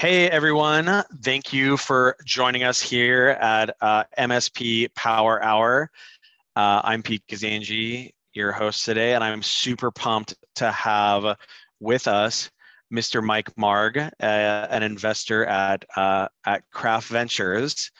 Hey everyone, thank you for joining us here at uh, MSP Power Hour. Uh, I'm Pete Kazanjy, your host today, and I'm super pumped to have with us Mr. Mike Marg, uh, an investor at uh, at Craft Ventures.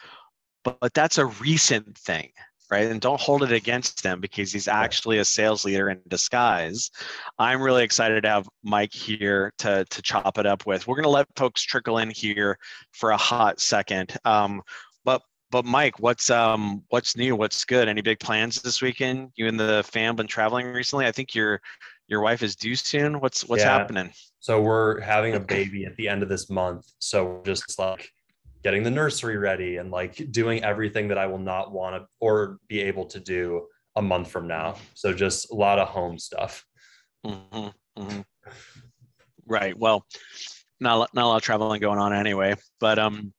But, but that's a recent thing right? And don't hold it against him because he's actually a sales leader in disguise. I'm really excited to have Mike here to, to chop it up with. We're going to let folks trickle in here for a hot second. Um, but but Mike, what's um what's new? What's good? Any big plans this weekend? You and the fam been traveling recently? I think your your wife is due soon. What's what's yeah. happening? So we're having a baby at the end of this month. So we're just like getting the nursery ready and like doing everything that I will not want to or be able to do a month from now. So just a lot of home stuff. Mm-hmm, mm-hmm. Right. Well, not not a lot of traveling going on anyway, but um,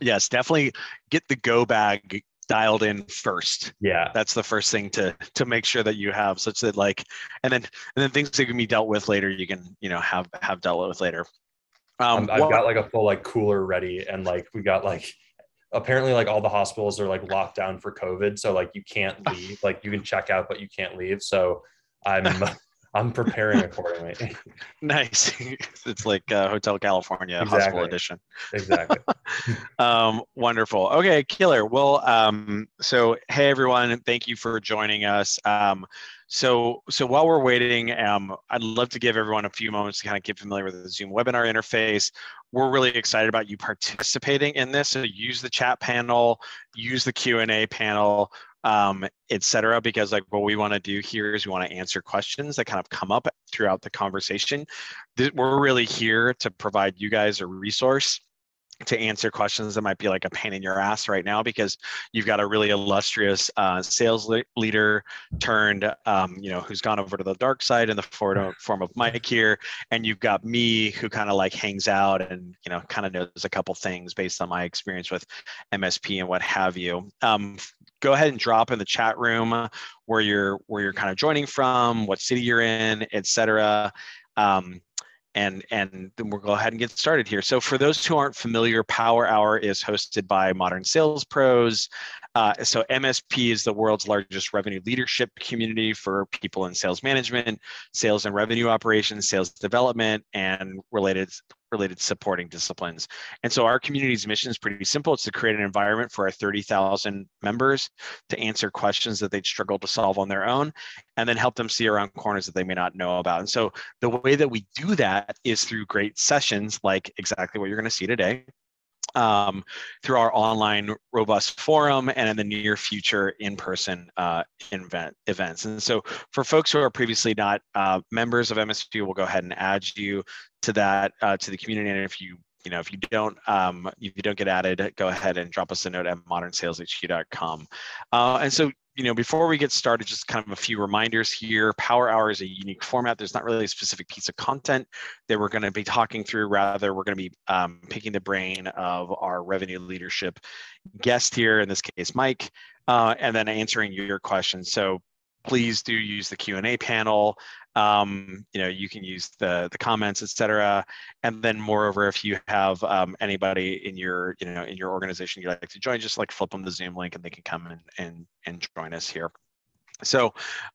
yes, definitely get the go bag dialed in first. Yeah, that's the first thing to to make sure that you have, such that like, and then and then things that can be dealt with later, you can you know have have dealt with later. Um, I've got like a full like cooler ready, and like we got like apparently like all the hospitals are like locked down for COVID, so like you can't leave. like you can check out, but you can't leave. So I'm I'm preparing accordingly. nice. It's like uh, Hotel California exactly. Hospital Edition. Exactly. um, wonderful. Okay, killer. Well, um, so hey everyone, thank you for joining us. Um, so, so while we're waiting, um, I'd love to give everyone a few moments to kind of get familiar with the Zoom webinar interface. We're really excited about you participating in this. So use the chat panel, use the Q&A panel, um, etc. Because like what we want to do here is we want to answer questions that kind of come up throughout the conversation. We're really here to provide you guys a resource to answer questions that might be like a pain in your ass right now because you've got a really illustrious uh, sales le- leader turned um, you know who's gone over to the dark side in the form of, mike here and you've got me who kind of like hangs out and you know kind of knows a couple things based on my experience with msp and what have you. Um, go ahead and drop in the chat room where you're where you're kind of joining from what city you're in etc um, and and then we'll go ahead and get started here. So for those who aren't familiar, Power Hour is hosted by Modern Sales Pros. Uh, so MSP is the world's largest revenue leadership community for people in sales management, sales and revenue operations, sales development, and related related supporting disciplines. And so our community's mission is pretty simple. It's to create an environment for our 30,000 members to answer questions that they'd struggle to solve on their own and then help them see around corners that they may not know about. And so the way that we do that is through great sessions like exactly what you're going to see today um, through our online robust forum and in the near future in-person uh, event, events. And so for folks who are previously not uh, members of MSP, we'll go ahead and add you to that, uh, to the community. And if you you know, if you don't, um, if you don't get added, go ahead and drop us a note at modernsaleshq.com. Uh, and so, you know, before we get started, just kind of a few reminders here. Power Hour is a unique format. There's not really a specific piece of content that we're going to be talking through. Rather, we're going to be um, picking the brain of our revenue leadership guest here, in this case, Mike, uh, and then answering your questions. So please do use the Q&A panel. Um, you know, you can use the the comments, etc. And then moreover, if you have um, anybody in your, you know, in your organization you'd like to join, just like flip them the Zoom link and they can come and, and, and join us here. So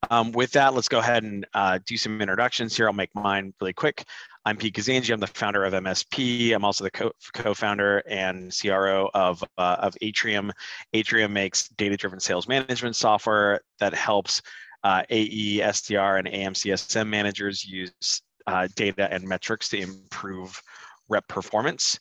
um, with that, let's go ahead and uh, do some introductions here. I'll make mine really quick. I'm Pete Kazanjy. I'm the founder of MSP. I'm also the co- co-founder and CRO of, uh, of Atrium. Atrium makes data-driven sales management software that helps uh, AE, SDR, and AMCSM managers use uh, data and metrics to improve rep performance.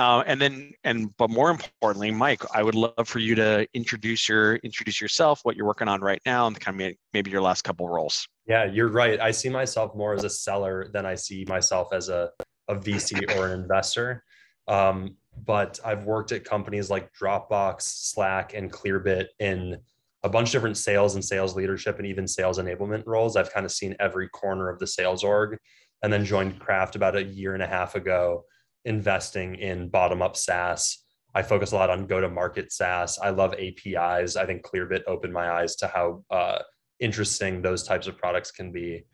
Uh, and then, and but more importantly, Mike, I would love for you to introduce your introduce yourself, what you're working on right now, and kind of maybe your last couple roles. Yeah, you're right. I see myself more as a seller than I see myself as a, a VC or an investor. Um, but I've worked at companies like Dropbox, Slack, and Clearbit in a bunch of different sales and sales leadership and even sales enablement roles. I've kind of seen every corner of the sales org and then joined Craft about a year and a half ago, investing in bottom up SaaS. I focus a lot on go to market SaaS. I love APIs. I think Clearbit opened my eyes to how uh, interesting those types of products can be.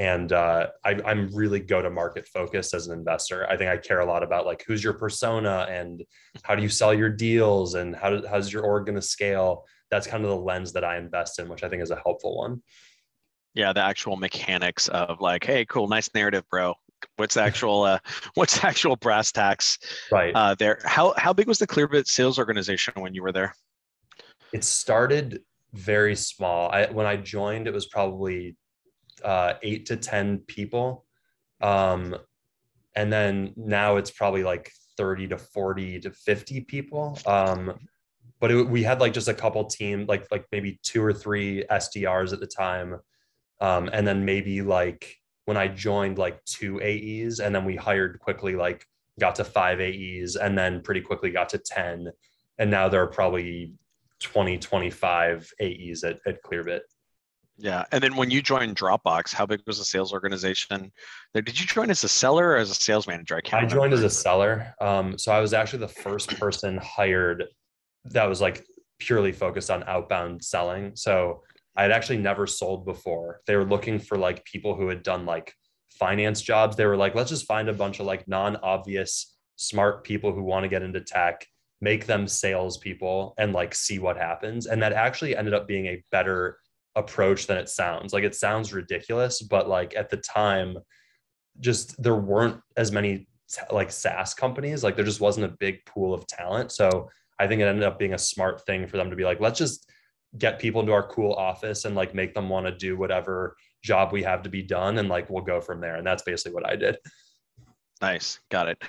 and uh, I, i'm really go to market focused as an investor i think i care a lot about like who's your persona and how do you sell your deals and how do, how's your org going to scale that's kind of the lens that i invest in which i think is a helpful one yeah the actual mechanics of like hey cool nice narrative bro what's the actual uh, what's the actual brass tacks right uh, there how how big was the clearbit sales organization when you were there it started very small I, when i joined it was probably uh, eight to 10 people. Um, and then now it's probably like 30 to 40 to 50 people. Um, but it, we had like just a couple team, like, like maybe two or three SDRs at the time. Um, and then maybe like when I joined like two AEs and then we hired quickly, like got to five AEs and then pretty quickly got to 10. And now there are probably 20, 25 AEs at, at Clearbit. Yeah, and then when you joined Dropbox, how big was the sales organization? There, did you join as a seller or as a sales manager? I can't. I joined as a seller. Um, so I was actually the first person hired that was like purely focused on outbound selling. So I had actually never sold before. They were looking for like people who had done like finance jobs. They were like, let's just find a bunch of like non-obvious smart people who want to get into tech, make them salespeople, and like see what happens. And that actually ended up being a better approach than it sounds. Like it sounds ridiculous, but like at the time, just there weren't as many like SaaS companies. Like there just wasn't a big pool of talent. So I think it ended up being a smart thing for them to be like, let's just get people into our cool office and like make them want to do whatever job we have to be done and like we'll go from there. And that's basically what I did. Nice, got it.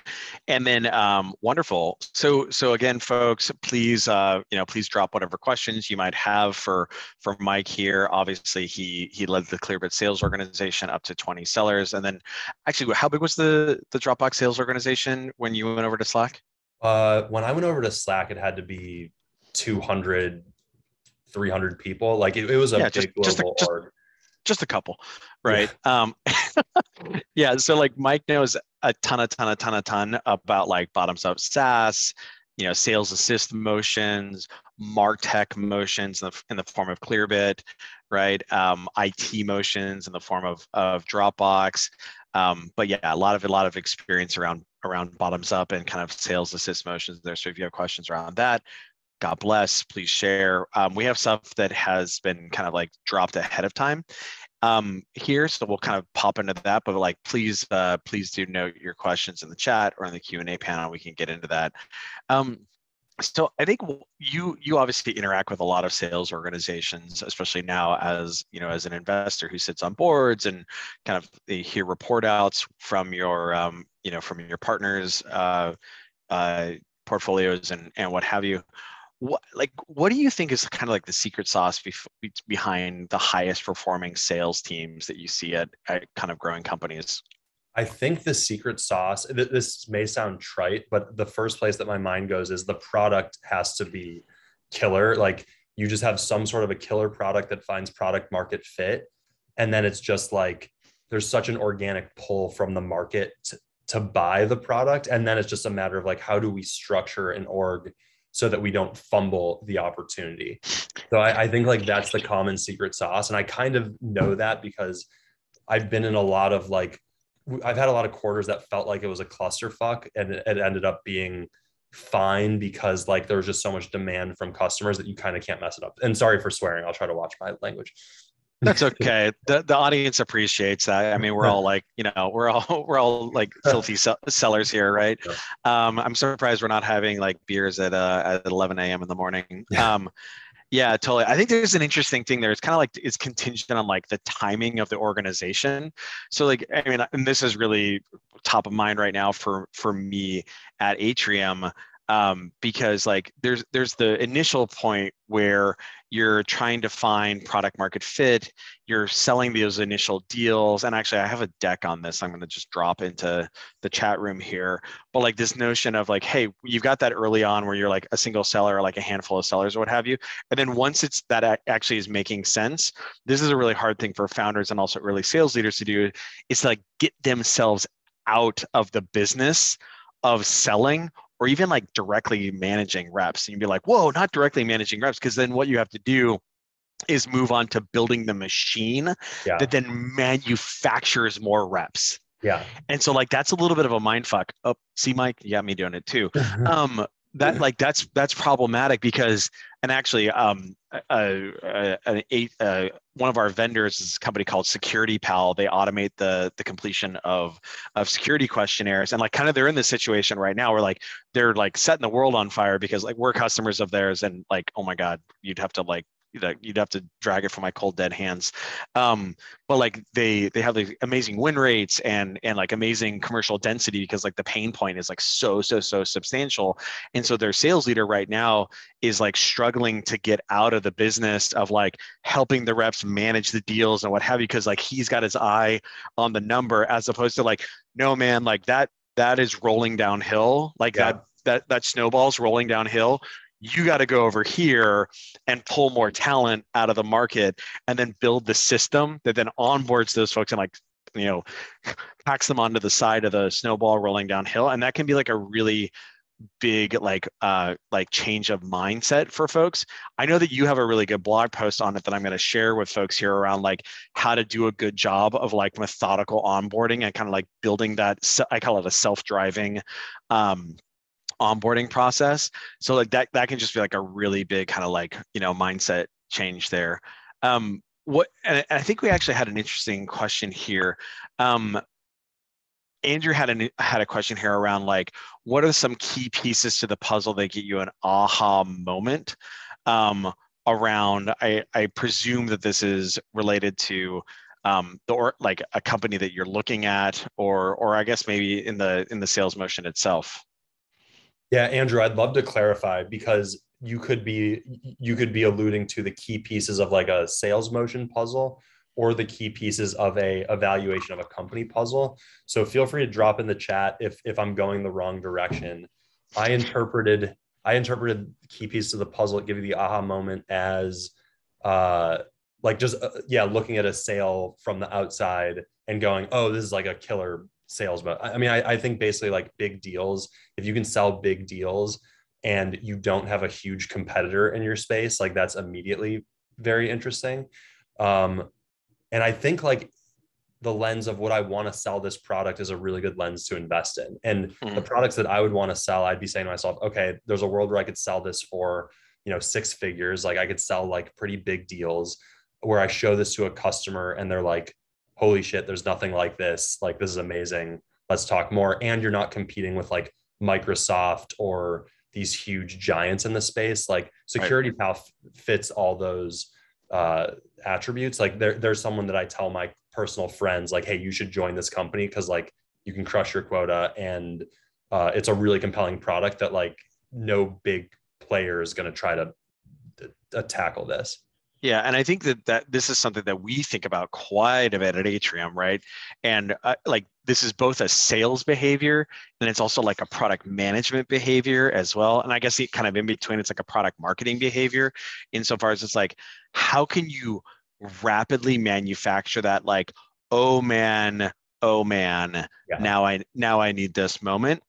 And then um, wonderful. So so again, folks, please uh, you know please drop whatever questions you might have for for Mike here. Obviously, he he led the Clearbit sales organization up to 20 sellers. And then actually, how big was the the Dropbox sales organization when you went over to Slack? Uh, when I went over to Slack, it had to be 200, 300 people. Like it, it was a yeah, big just, global just a, org. Just, just a couple, right? Yeah. Um, yeah. So like Mike knows a ton, a ton, a ton, a ton about like bottoms up SaaS, you know, sales assist motions, Martech motions in the, in the form of Clearbit, right? Um, IT motions in the form of of Dropbox. Um, but yeah, a lot of a lot of experience around around bottoms up and kind of sales assist motions there. So if you have questions around that, God bless, please share. Um, we have stuff that has been kind of like dropped ahead of time um, here, so we'll kind of pop into that. But like, please, uh, please do note your questions in the chat or in the Q and A panel. We can get into that. Um, so I think you you obviously interact with a lot of sales organizations, especially now as you know as an investor who sits on boards and kind of hear report outs from your um, you know from your partners uh, uh, portfolios and and what have you what like what do you think is kind of like the secret sauce bef- behind the highest performing sales teams that you see at, at kind of growing companies? I think the secret sauce this may sound trite but the first place that my mind goes is the product has to be killer. Like you just have some sort of a killer product that finds product market fit and then it's just like there's such an organic pull from the market to, to buy the product and then it's just a matter of like how do we structure an org so that we don't fumble the opportunity. So I, I, think like that's the common secret sauce. And I kind of know that because I've been in a lot of like, I've had a lot of quarters that felt like it was a clusterfuck and it, it ended up being fine because like there was just so much demand from customers that you kind of can't mess it up. And sorry for swearing. I'll try to watch my language. That's okay. the The audience appreciates that. I mean, we're all like, you know, we're all we're all like filthy sellers here, right? Um, I'm surprised we're not having like beers at uh, at 11 a.m. in the morning. Um, yeah, totally. I think there's an interesting thing there. It's kind of like it's contingent on like the timing of the organization. So like, I mean, and this is really top of mind right now for for me at Atrium um, because like there's there's the initial point where you're trying to find product market fit you're selling those initial deals and actually i have a deck on this i'm going to just drop into the chat room here but like this notion of like hey you've got that early on where you're like a single seller or like a handful of sellers or what have you and then once it's that actually is making sense this is a really hard thing for founders and also early sales leaders to do is like get themselves out of the business of selling or even like directly managing reps and you'd be like whoa not directly managing reps because then what you have to do is move on to building the machine Yeah. that then manufactures more reps. Yeah. And so like that's a little bit of a mind fuck. Oh, see, Mike, you got me doing it too. Um, that like that's that's problematic because and actually um uh, uh, an eight, uh, one of our vendors is a company called SecurityPal. They automate the the completion of of security questionnaires and like kind of they're in this situation right now where like they're like setting the world on fire because like we're customers of theirs and like oh my god you'd have to like you'd you'd have to drag it from my cold dead hands. Um but like they they have the amazing win rates and and like amazing commercial density because like the pain point is like so so so substantial. And so their sales leader right now is like struggling to get out of the business of like helping the reps manage the deals and what have you because like he's got his eye on the number as opposed to like no man like that that is rolling downhill. Like Yeah. that that that snowball's rolling downhill you got to go over here and pull more talent out of the market and then build the system that then onboards those folks and like you know packs them onto the side of the snowball rolling downhill. And that can be like a really big like uh like change of mindset for folks. I know that you have a really good blog post on it that i'm going to share with folks here around like how to do a good job of like methodical onboarding and kind of like building that i call it a self-driving um onboarding process. So like that that can just be like a really big kind of like you know mindset change there. Um what and i think we actually had an interesting question here. Um andrew had an had a question here around like what are some key pieces to the puzzle that get you an aha moment? Um around i i presume that this is related to um the or like a company that you're looking at or or i guess maybe in the in the sales motion itself Yeah, Andrew, I'd love to clarify because you could be you could be alluding to the key pieces of like a sales motion puzzle or the key pieces of a evaluation of a company puzzle. So feel free to drop in the chat if if I'm going the wrong direction. I interpreted I interpreted key pieces of the puzzle give you the aha moment as uh like just uh, yeah looking at a sale from the outside and going oh this is like a killer sales but I mean I, I think basically like big deals if you can sell big deals and you don't have a huge competitor in your space like that's immediately very interesting. Um and i think like the lens of what i want to sell this product is a really good lens to invest in. And Mhm. the products that i would want to sell i'd be saying to myself okay there's a world where i could sell this for you know six figures. Like i could sell like pretty big deals where i show this to a customer and they're like holy shit there's nothing like this. Like this is amazing. Let's talk more. And you're not competing with like microsoft or these huge giants in the space. Like security pal f- fits all those uh, attributes. Like there, there's someone that i tell my personal friends like hey you should join this company because like you can crush your quota. And uh, it's a really compelling product that like no big player is going to try to uh, tackle this Yeah, and I think that that this is something that we think about quite a bit at Atrium, right? And uh, like this is both a sales behavior and it's also like a product management behavior as well. And I guess it kind of in between, it's like a product marketing behavior, insofar as it's like, how can you rapidly manufacture that? Like, oh man, oh man, Yeah. now I now I need this moment,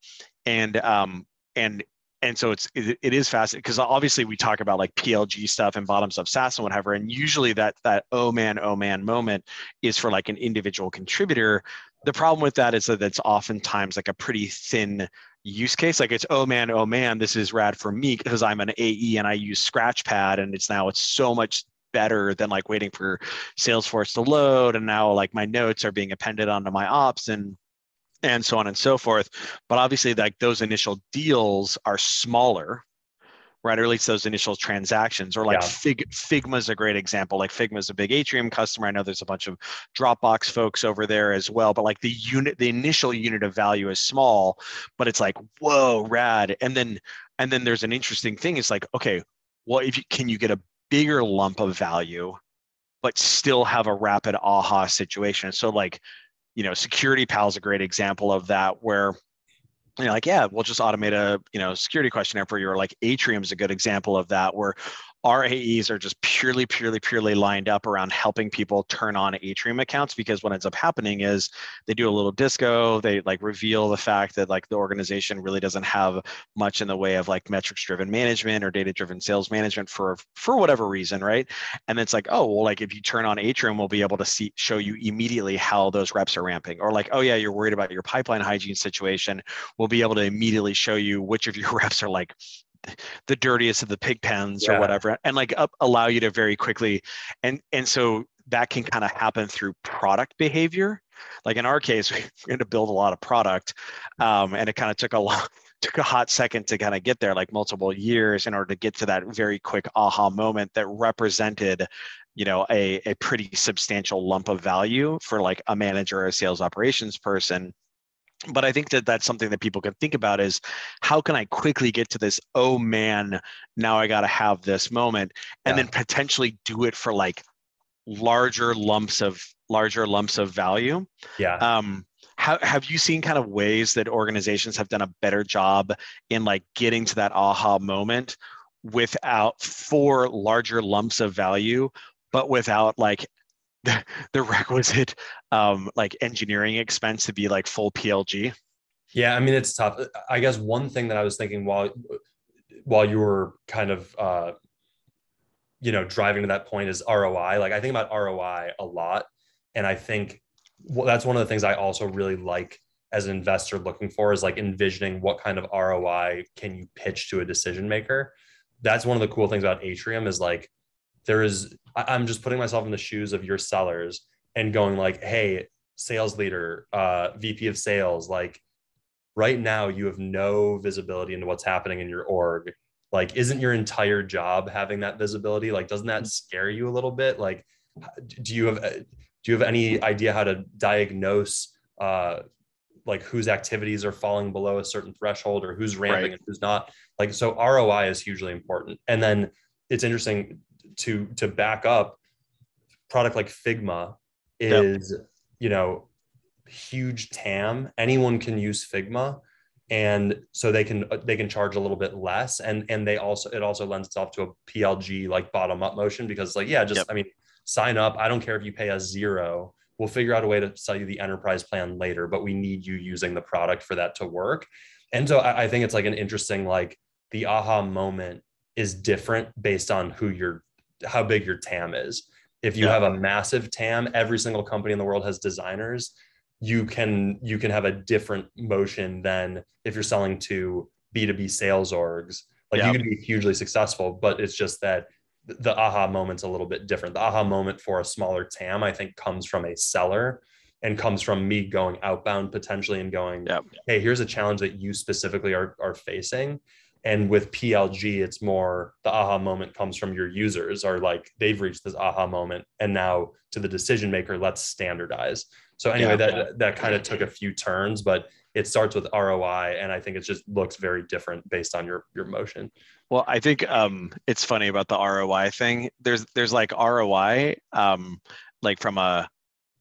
and um and and so it's it, it is fascinating because obviously we talk about like PLG stuff and bottoms up SaaS and whatever, and usually that that oh man oh man moment is for like an individual contributor. The problem with that is that it's oftentimes like a pretty thin use case. Like it's oh man oh man this is rad for me because I'm an AE and I use Scratchpad and it's now it's so much better than like waiting for Salesforce to load and now like my notes are being appended onto my ops and and so on and so forth. But obviously, like those initial deals are smaller, right? Or at least those initial transactions, or like Yeah. Fig, Figma is a great example. Like Figma is a big Atrium customer. I know there's a bunch of Dropbox folks over there as well. But like the unit, the initial unit of value is small, but it's like whoa, rad. And then and then there's an interesting thing. It's like okay, well, if you can you get a bigger lump of value, but still have a rapid aha situation. So like you know, SecurityPal is a great example of that, where you know, like, yeah, we'll just automate a you know security questionnaire for you. Or like Atrium is a good example of that, where our AEs are just purely, purely, purely lined up around helping people turn on Atrium accounts because what ends up happening is they do a little disco, they like reveal the fact that like the organization really doesn't have much in the way of like metrics driven management or data driven sales management for for whatever reason, right? And it's like, oh, well, like if you turn on Atrium, we'll be able to see show you immediately how those reps are ramping. Or like, oh yeah, you're worried about your pipeline hygiene situation. We'll be able to immediately show you which of your reps are like the dirtiest of the pig pens yeah. or whatever and like up, allow you to very quickly and and so that can kind of happen through product behavior. Like in our case we had to build a lot of product um, and it kind of took a long took a hot second to kind of get there like multiple years in order to get to that very quick aha moment that represented you know a, a pretty substantial lump of value for like a manager or a sales operations person but i think that that's something that people can think about is how can i quickly get to this oh man now i got to have this moment and yeah. then potentially do it for like larger lumps of larger lumps of value yeah um how, have you seen kind of ways that organizations have done a better job in like getting to that aha moment without for larger lumps of value but without like the, requisite um, like engineering expense to be like full PLG? Yeah, I mean it's tough. I guess one thing that I was thinking while while you were kind of uh, you know driving to that point is ROI. Like I think about ROI a lot, and I think well, that's one of the things I also really like as an investor looking for is like envisioning what kind of ROI can you pitch to a decision maker. That's one of the cool things about Atrium is like there is i'm just putting myself in the shoes of your sellers and going like hey sales leader uh, vp of sales like right now you have no visibility into what's happening in your org. Like isn't your entire job having that visibility? Like doesn't that scare you a little bit? Like do you have uh, do you have any idea how to diagnose uh, like whose activities are falling below a certain threshold or who's ramping right. and who's not? Like so roi is hugely important. And then it's interesting to to back up product like Figma is yep. you know huge TAM. Anyone can use Figma and so they can they can charge a little bit less and and they also it also lends itself to a PLG like bottom up motion because like yeah just yep. I mean sign up I don't care if you pay us zero we'll figure out a way to sell you the enterprise plan later but we need you using the product for that to work and so I, I think it's like an interesting like the aha moment is different based on who you're how big your TAM is. If you yeah. have a massive TAM, every single company in the world has designers. You can you can have a different motion than if you're selling to B2B sales orgs. Like yeah. you can be hugely successful, but it's just that the aha moment's a little bit different. The aha moment for a smaller TAM, I think, comes from a seller and comes from me going outbound potentially and going, yep. hey, here's a challenge that you specifically are, are facing. And with PLG, it's more the aha moment comes from your users are like they've reached this aha moment. And now to the decision maker, let's standardize. So anyway, yeah. that that kind of took a few turns, but it starts with ROI. And I think it just looks very different based on your your motion. Well, I think um, it's funny about the ROI thing. There's there's like ROI, um, like from a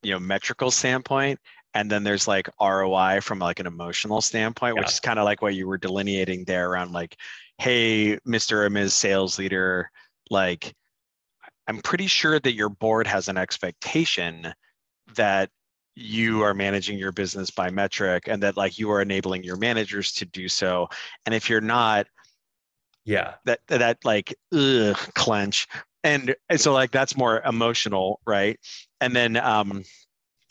you know metrical standpoint, and then there's like ROI from like an emotional standpoint, yeah. which is kind of like what you were delineating there around like, hey, Mr. or Ms. Sales Leader, like I'm pretty sure that your board has an expectation that you are managing your business by metric and that like you are enabling your managers to do so. And if you're not, yeah, that that like ugh, clench. And, and so like that's more emotional, right? And then um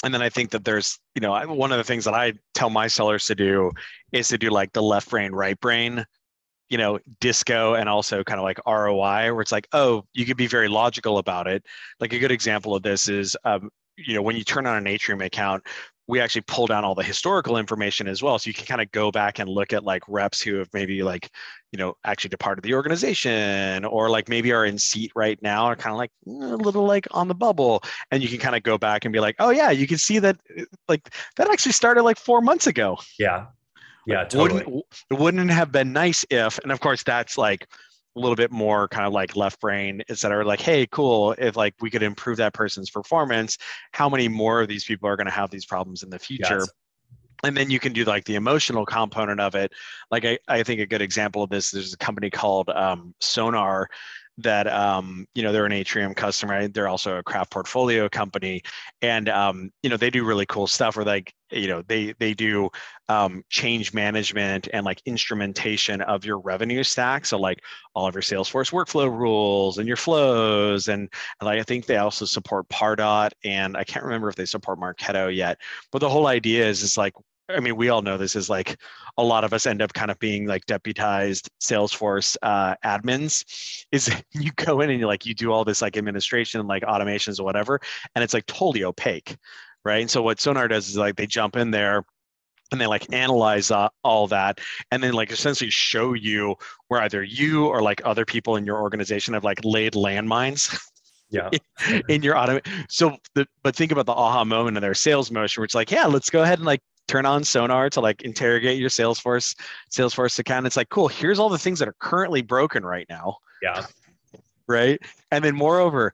and then I think that there's, you know, one of the things that I tell my sellers to do is to do like the left brain, right brain, you know, disco and also kind of like ROI, where it's like, oh, you could be very logical about it. Like a good example of this is, um, you know, when you turn on an Atrium account, we actually pull down all the historical information as well. So you can kind of go back and look at like reps who have maybe like, you know, actually departed the organization or like maybe are in seat right now are kind of like a little like on the bubble. And you can kind of go back and be like, oh yeah, you can see that uh, like that actually started like four months ago. Yeah. Yeah. Totally. Wouldn't, wouldn't have been nice if, and of course that's like, a little bit more kind of like left brain instead of like hey cool if like we could improve that person's performance how many more of these people are going to have these problems in the future yes. and then you can do like the emotional component of it like I, I think a good example of this there's a company called um, sonar that um, you know they're an Atrium customer. They're also a craft portfolio company, and um, you know they do really cool stuff. Where like you know they they do um, change management and like instrumentation of your revenue stack. So like all of your Salesforce workflow rules and your flows, and, and like I think they also support Pardot, and I can't remember if they support Marketo yet. But the whole idea is is like I mean, we all know this is like a lot of us end up kind of being like deputized Salesforce uh, admins. Is you go in and you like you do all this like administration, like automations or whatever, and it's like totally opaque, right? And so what Sonar does is like they jump in there and they like analyze uh, all that and then like essentially show you where either you or like other people in your organization have like laid landmines yeah in your automate so the, but think about the aha moment of their sales motion where it's like yeah let's go ahead and like turn on sonar to like interrogate your salesforce salesforce account. It's like cool here's all the things that are currently broken right now. Yeah. Right? And then moreover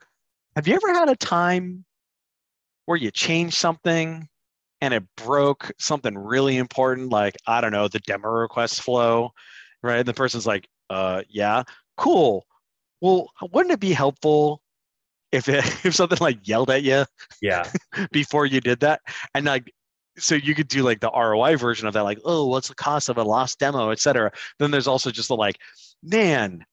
have you ever had a time where you changed something and it broke something really important like i don't know the demo request flow right? And the person's like uh yeah. Cool. Well wouldn't it be helpful if it, if something like yelled at you yeah. before you did that? And like so you could do like the ROI version of that, like, oh, what's the cost of a lost demo, et cetera. Then there's also just the like, man,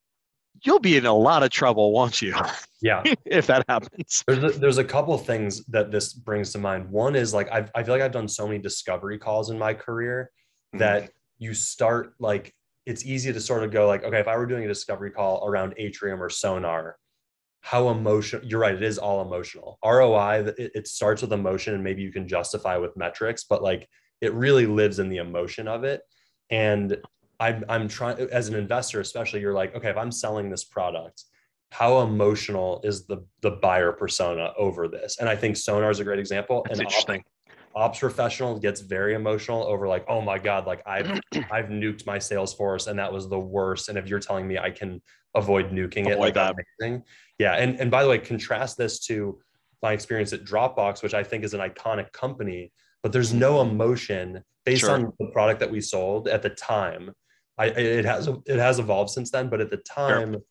you'll be in a lot of trouble, won't you? Yeah. if that happens. There's a, there's a couple things that this brings to mind. One is like, I've, I feel like I've done so many discovery calls in my career mm-hmm. that you start like, it's easy to sort of go like, okay, if I were doing a discovery call around Atrium or Sonar, how emotional you're right it is all emotional. Roi it, it starts with emotion and maybe you can justify with metrics but like it really lives in the emotion of it. And i'm, I'm trying as an investor especially you're like okay if i'm selling this product how emotional is the the buyer persona over this? And i think sonar is a great example. That's and interesting ops professional gets very emotional over like oh my god like i've i've nuked my salesforce and that was the worst and if you're telling me i can avoid nuking avoid it like that. amazing yeah and and by the way contrast this to my experience at dropbox which i think is an iconic company but there's no emotion based sure. on the product that we sold at the time i it has it has evolved since then but at the time sure.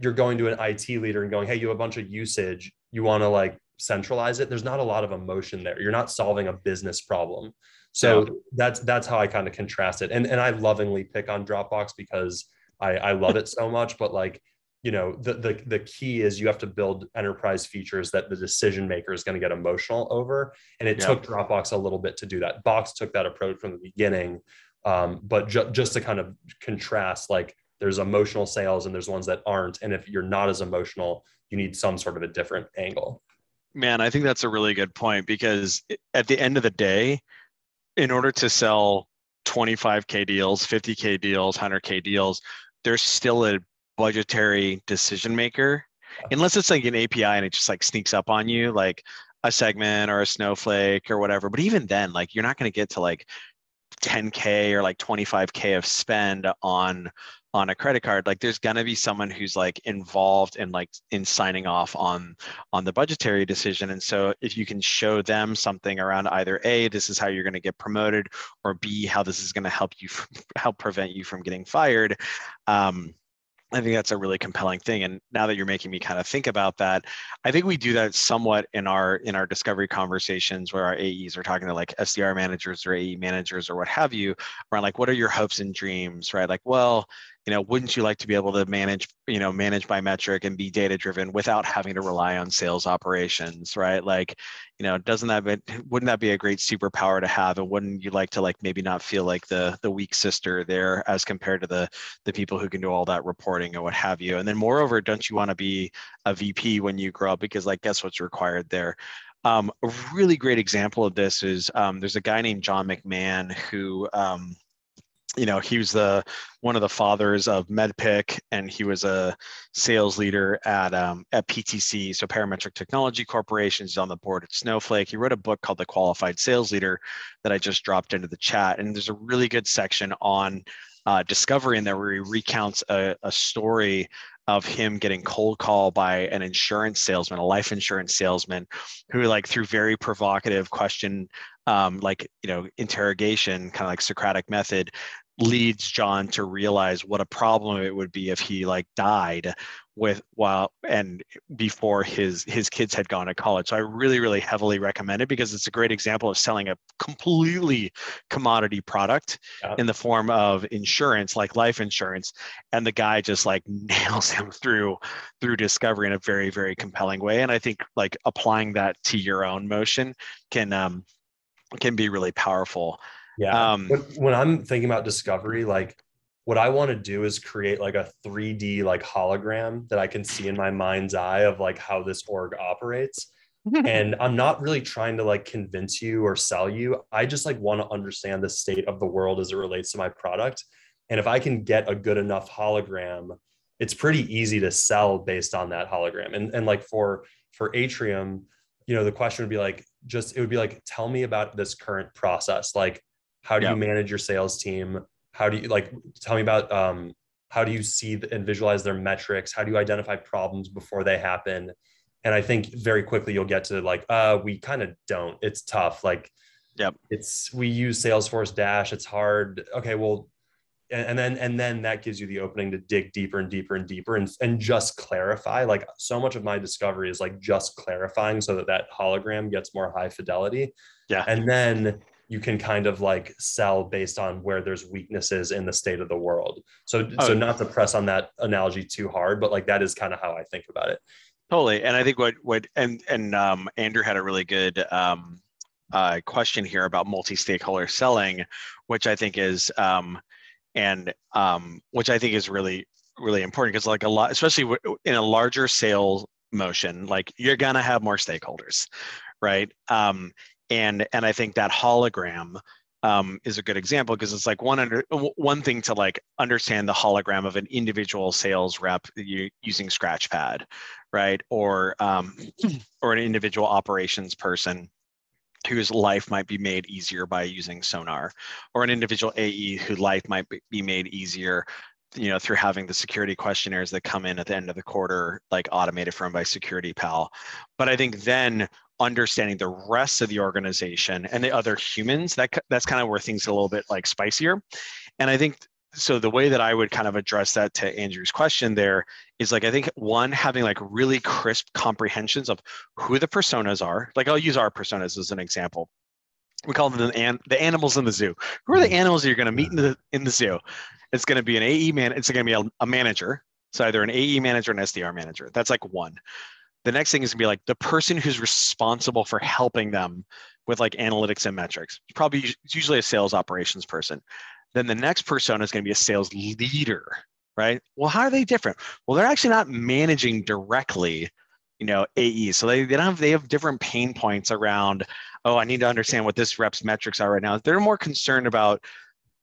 you're going to an it leader and going hey you have a bunch of usage you want to like centralize it there's not a lot of emotion there. You're not solving a business problem. So yeah. that's that's how i kind of contrast it. And and i lovingly pick on dropbox because i i love it so much but like you know the, the the key is you have to build enterprise features that the decision maker is going to get emotional over. And it yeah. took dropbox a little bit to do that. Box took that approach from the beginning um, but ju- just to kind of contrast like there's emotional sales and there's ones that aren't. And if you're not as emotional you need some sort of a different angle Man, I think that's a really good point because at the end of the day, in order to sell 25K deals, 50K deals, 100K deals, there's still a budgetary decision maker. Unless it's like an API and it just like sneaks up on you, like a segment or a snowflake or whatever. But even then, like you're not going to get to like 10k or like 25k of spend on on a credit card like there's going to be someone who's like involved in like in signing off on on the budgetary decision and so if you can show them something around either a this is how you're going to get promoted or b how this is going to help you help prevent you from getting fired um, I think that's a really compelling thing. And now that you're making me kind of think about that, I think we do that somewhat in our in our discovery conversations where our AEs are talking to like SDR managers or AE managers or what have you around like what are your hopes and dreams, right? Like, well, you know wouldn't you like to be able to manage you know manage by metric and be data driven without having to rely on sales operations right? Like you know doesn't that be, wouldn't that be a great superpower to have? And wouldn't you like to like maybe not feel like the the weak sister there as compared to the the people who can do all that reporting or what have you? And then moreover don't you want to be a vp when you grow up? Because like guess what's required there? Um, a really great example of this is um, there's a guy named John McMahon who um, you know he was the one of the fathers of MEDDPICC and he was a sales leader at um, at ptc so parametric technology corporation. He's on the board at snowflake. He wrote a book called the qualified sales leader that i just dropped into the chat and there's a really good section on uh, discovery in there where he recounts a, a story of him getting cold call by an insurance salesman, a life insurance salesman, who like through very provocative question, um, like you know interrogation, kind of like Socratic method, leads John to realize what a problem it would be if he like died with while and before his his kids had gone to college. So I really really heavily recommend it because it's a great example of selling a completely commodity product yeah. in the form of insurance like life insurance and the guy just like nails him through through discovery in a very very compelling way and I think like applying that to your own motion can um can be really powerful. Yeah. Um, when I'm thinking about discovery, like what I want to do is create like a 3D like hologram that I can see in my mind's eye of like how this org operates. and I'm not really trying to like convince you or sell you. I just like want to understand the state of the world as it relates to my product. And if I can get a good enough hologram, it's pretty easy to sell based on that hologram. And and like for for Atrium, you know, the question would be like just it would be like tell me about this current process. Like how do yeah. you manage your sales team? how do you like tell me about um, how do you see and visualize their metrics? How do you identify problems before they happen? And i think very quickly you'll get to like uh we kind of don't. It's tough. Like yep. it's we use salesforce dash. It's hard. Okay well and, and then and then that gives you the opening to dig deeper and deeper and deeper and, and just clarify. Like so much of my discovery is like just clarifying so that that hologram gets more high fidelity. Yeah. And then you can kind of like sell based on where there's weaknesses in the state of the world. So oh, so not to press on that analogy too hard, but like that is kind of how I think about it. Totally. And I think what what and and um, Andrew had a really good um, uh, question here about multi-stakeholder selling, which I think is um, and um, which I think is really really important because like a lot, especially in a larger sales motion, like you're gonna have more stakeholders, right? Um, and and I think that hologram um, is a good example because it's like one under one thing to like understand the hologram of an individual sales rep using Scratchpad, right? Or um, or an individual operations person whose life might be made easier by using Sonar, or an individual AE whose life might be made easier you know through having the security questionnaires that come in at the end of the quarter like automated from by security pal but i think then understanding the rest of the organization and the other humans that that's kind of where things are a little bit like spicier. And i think so the way that i would kind of address that to andrew's question there is like i think one having like really crisp comprehensions of who the personas are like i'll use our personas as an example. We call them the, an, the animals in the zoo. Who are the mm-hmm. animals that you're going to meet in the in the zoo? It's going to be an ae man it's going to be a, a manager. So either an ae manager or an sdr manager. That's like one the next thing is gonna be like the person who's responsible for helping them with like analytics and metrics. Probably it's usually a sales operations person. Then the next persona is gonna be a sales leader, right? Well, how are they different? Well, they're actually not managing directly, you know, AE. So they, they don't have they have different pain points around, oh, I need to understand what this rep's metrics are right now. They're more concerned about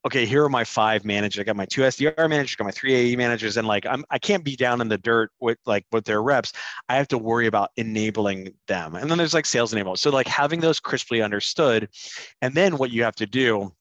okay, here are my five managers. I got my two SDR managers, got my three AE managers, and like I'm I can't be down in the dirt with like with their reps. I have to worry about enabling them. And then there's like sales enablement. So like having those crisply understood, and then what you have to do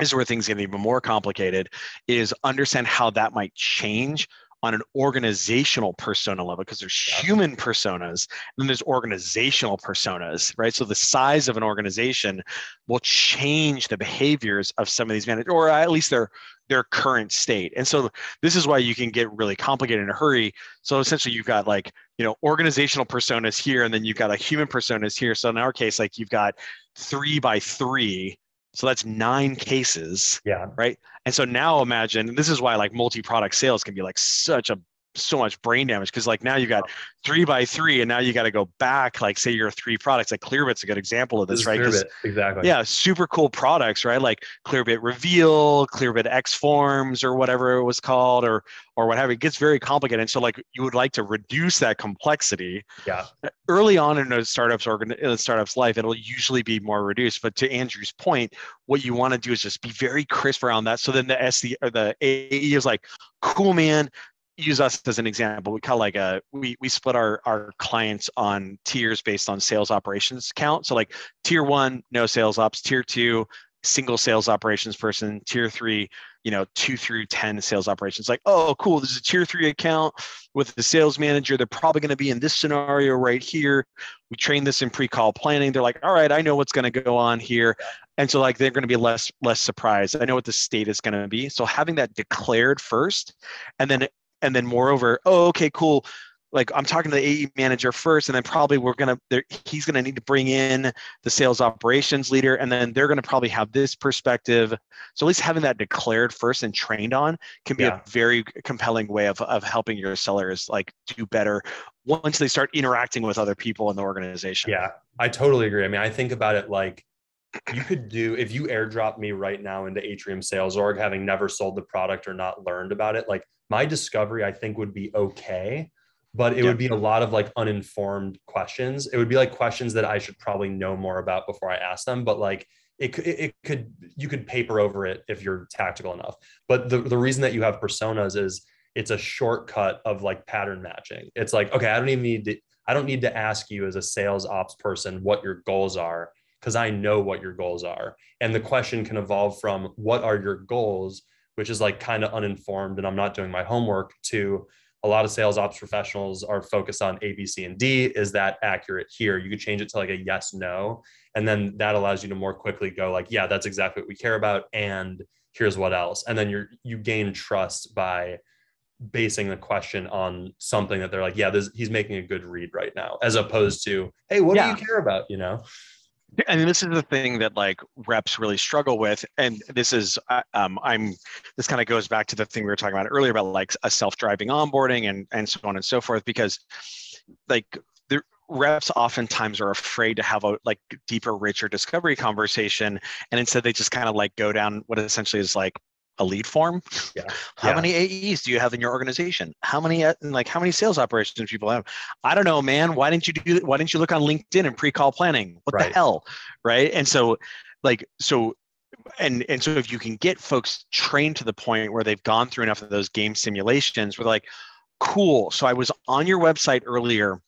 is where things get even more complicated is understand how that might change on an organizational persona level because there's human personas and then there's organizational personas right? So the size of an organization will change the behaviors of some of these managers or at least their their current state. And so this is why you can get really complicated in a hurry. So essentially you've got like you know organizational personas here and then you've got a human personas here. So in our case like you've got three by three so that's nine cases. Yeah. Right. And so now imagine this is why like multi-product sales can be like such a so much brain damage because like now you got three by three and now you got to go back like say you're three products like clearbit's a good example of this, this right? Exactly. yeah super cool products right? Like clearbit reveal clearbit x forms or whatever it was called or or what have you. It gets very complicated and so like you would like to reduce that complexity. Yeah. Early on in a startup's organ in a startup's life it'll usually be more reduced but to andrew's point what you want to do is just be very crisp around that. So then the sd or the ae is like cool man use us as an example. We call like a we we split our our clients on tiers based on sales operations count. So like tier one, no sales ops. Tier two, single sales operations person, tier three, you know, two through 10 sales operations. Like, oh, cool, this is a tier three account with the sales manager. They're probably going to be in this scenario right here. We train this in pre-call planning. They're like, all right, I know what's going to go on here. And so like they're going to be less less surprised. I know what the state is going to be. So having that declared first and then and then moreover, oh, okay, cool like I'm talking to the AE manager first, and then probably we're gonna he's gonna need to bring in the sales operations leader, and then they're gonna probably have this perspective. So at least having that declared first and trained on can be yeah. a very compelling way of of helping your sellers like do better once they start interacting with other people in the organization. Yeah, I totally agree. I mean, I think about it like you could do if you airdrop me right now into Atrium Sales Org, having never sold the product or not learned about it, like my discovery, I think would be okay but it would be a lot of like uninformed questions. It would be like questions that I should probably know more about before I ask them. But like it could, it could, you could paper over it if you're tactical enough. But the, the reason that you have personas is it's a shortcut of like pattern matching. It's like, okay, I don't even need to, I don't need to ask you as a sales ops person what your goals are because I know what your goals are. And the question can evolve from what are your goals, which is like kind of uninformed and I'm not doing my homework to a lot of sales ops professionals are focused on A, B, C, and D. Is that accurate here? You could change it to like a yes, no. And then that allows you to more quickly go like, yeah, that's exactly what we care about. And here's what else. And then you're you gain trust by basing the question on something that they're like, yeah, this, he's making a good read right now, as opposed to, hey, what yeah. do you care about? You know? Mean, this is the thing that like reps really struggle with, and this is uh, um, I'm this kind of goes back to the thing we were talking about earlier about like a self-driving onboarding and and so on and so forth because like the reps oftentimes are afraid to have a like deeper, richer discovery conversation, and instead they just kind of like go down what essentially is like a lead form. Yeah. How yeah. many AEs do you have in your organization? How many uh, like how many sales operations people have? I don't know, man. Why didn't you do why didn't you look on LinkedIn and pre-call planning? What right. the hell? Right. And so like so and and so if you can get folks trained to the point where they've gone through enough of those game simulations where like, cool. So I was on your website earlier